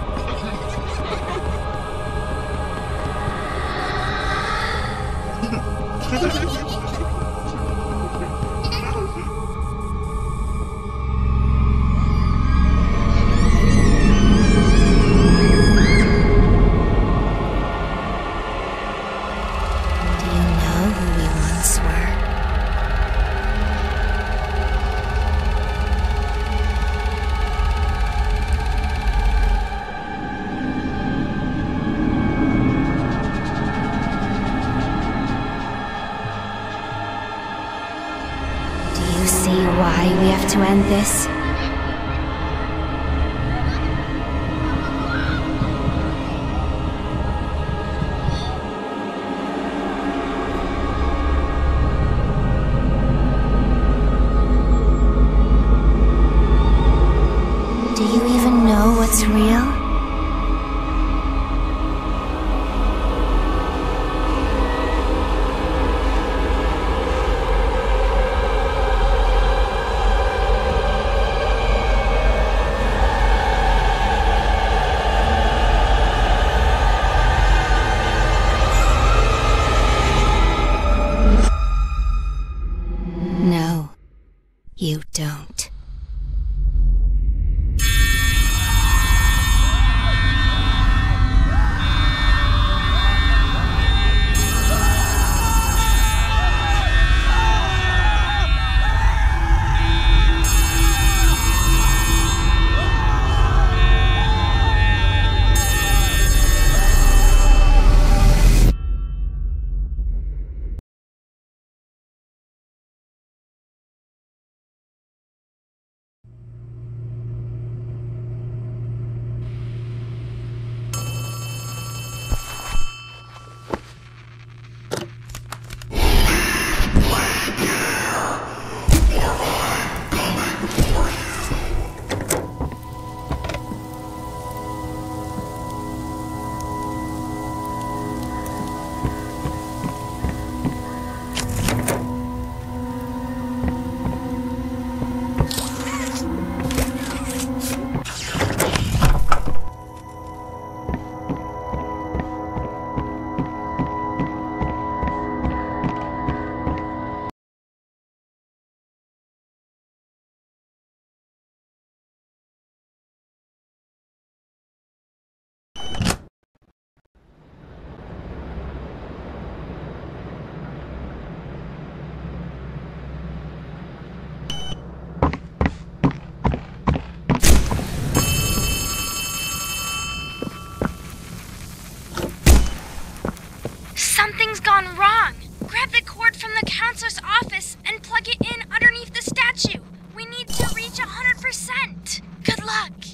This?
Gone wrong. Grab the cord from the counselor's office and plug it in underneath the statue. We need to reach 100%. Good luck.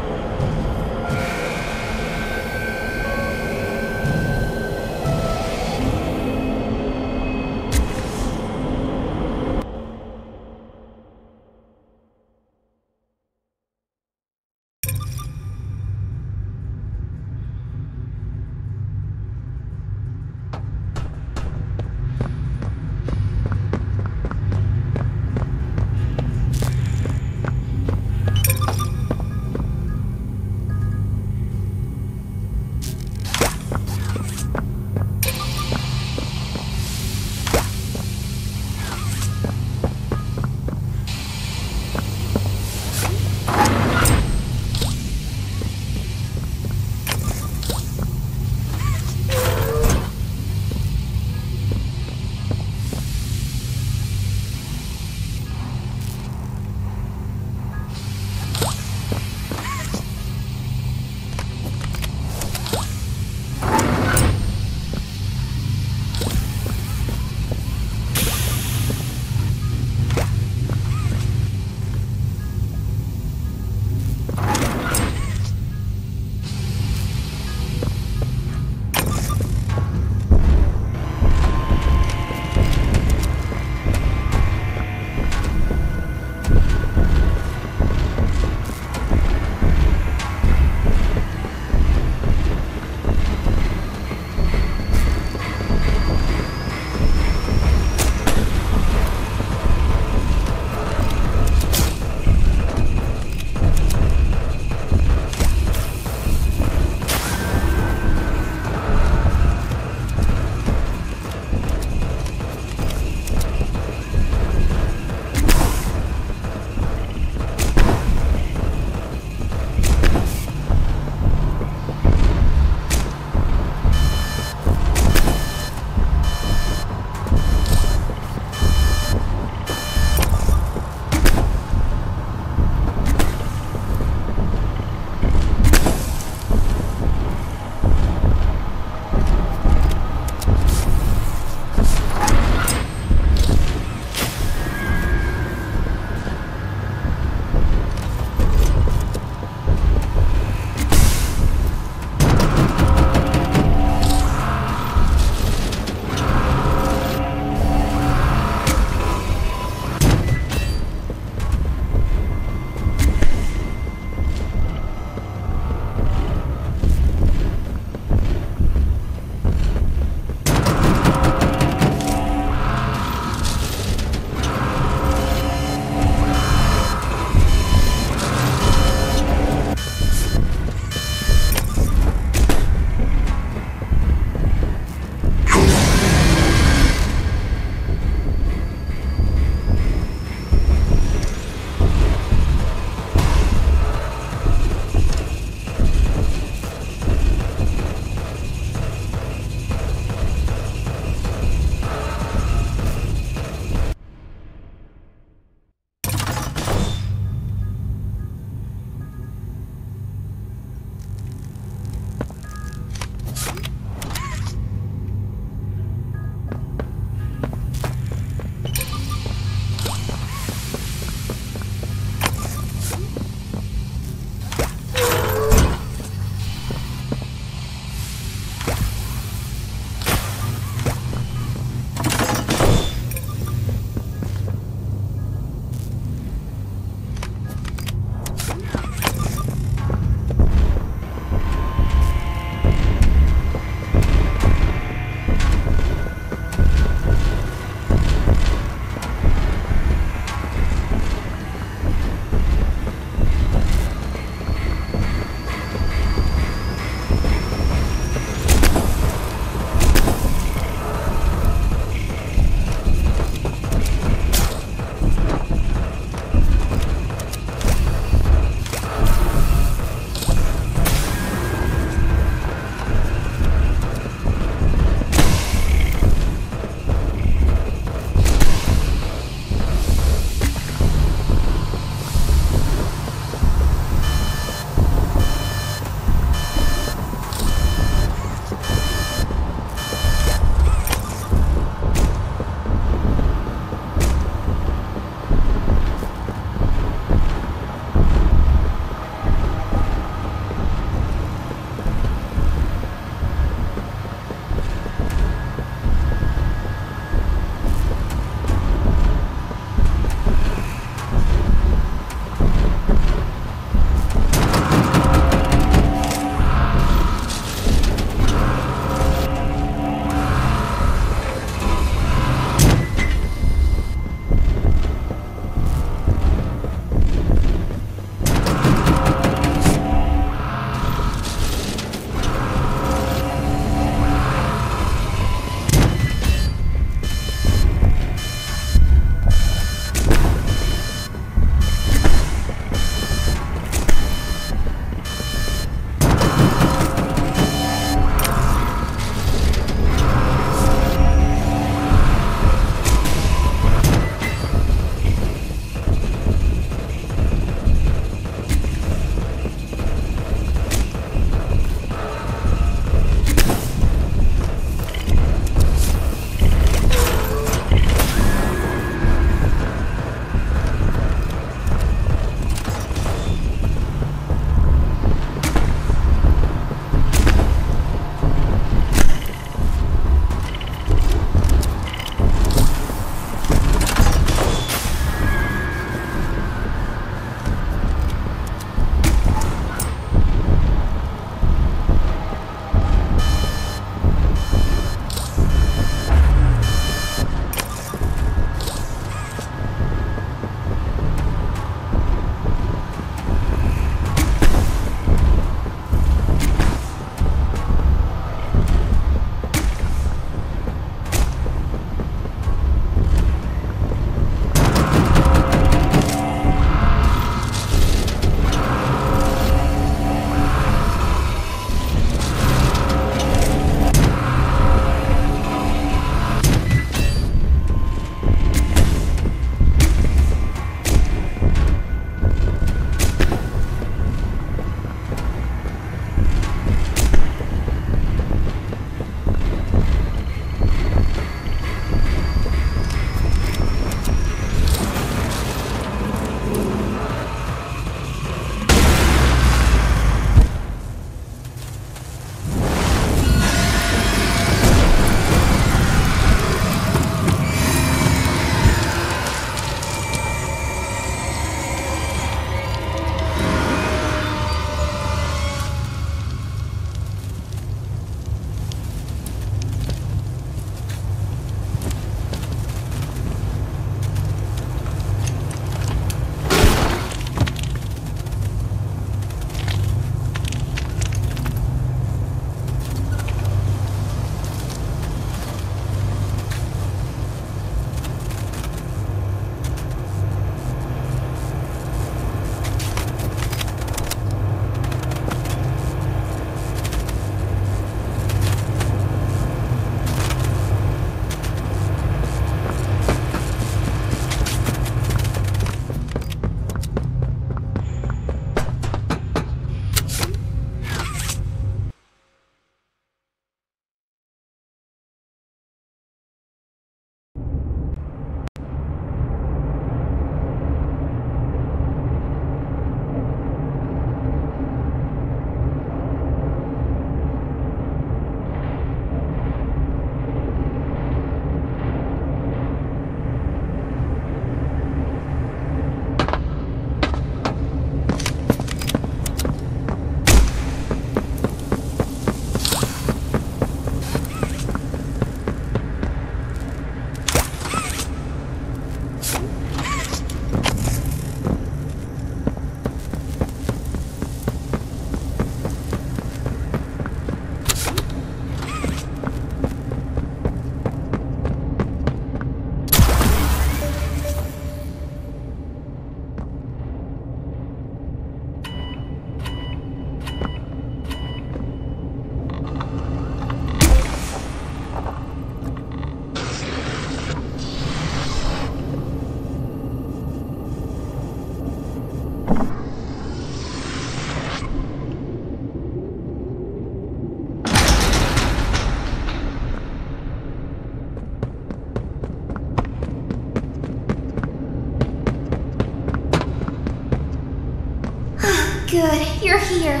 You're here.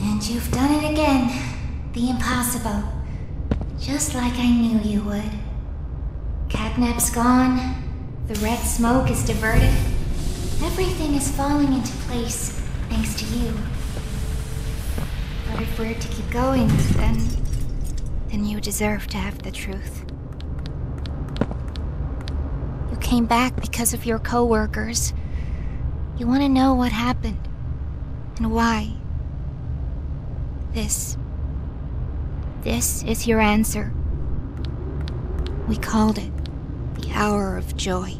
And you've done it again. The impossible. Just like I knew you would. Catnap's gone. The red smoke is diverted. Everything is falling into place thanks to you. But if we're to keep going, then. then you deserve to have the truth. You came back because of your coworkers. You want to know what happened and why. This. This is your answer. We called it the hour of joy.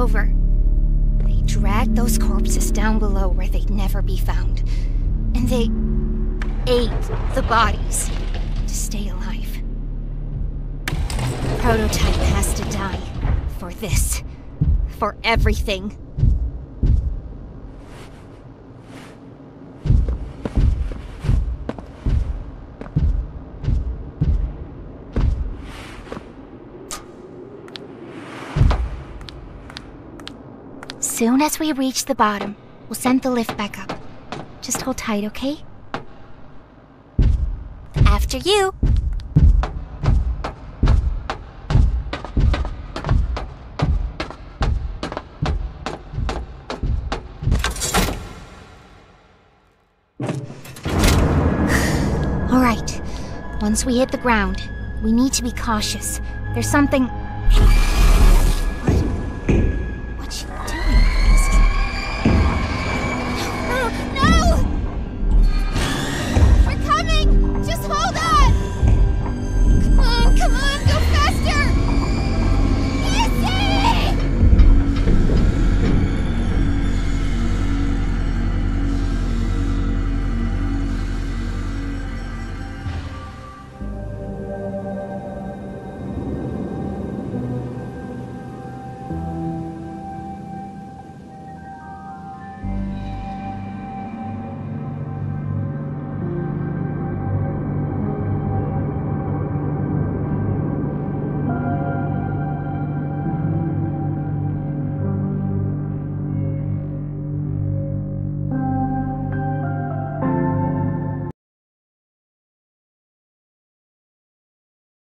Over, they dragged those corpses down below where they'd never be found. And they ate the bodies to stay alive. The Prototype has to die for this, for everything. Soon as we reach the bottom, we'll send the lift back up. Just hold tight, okay? After you. All right. Once we hit the ground, we need to be cautious. There's something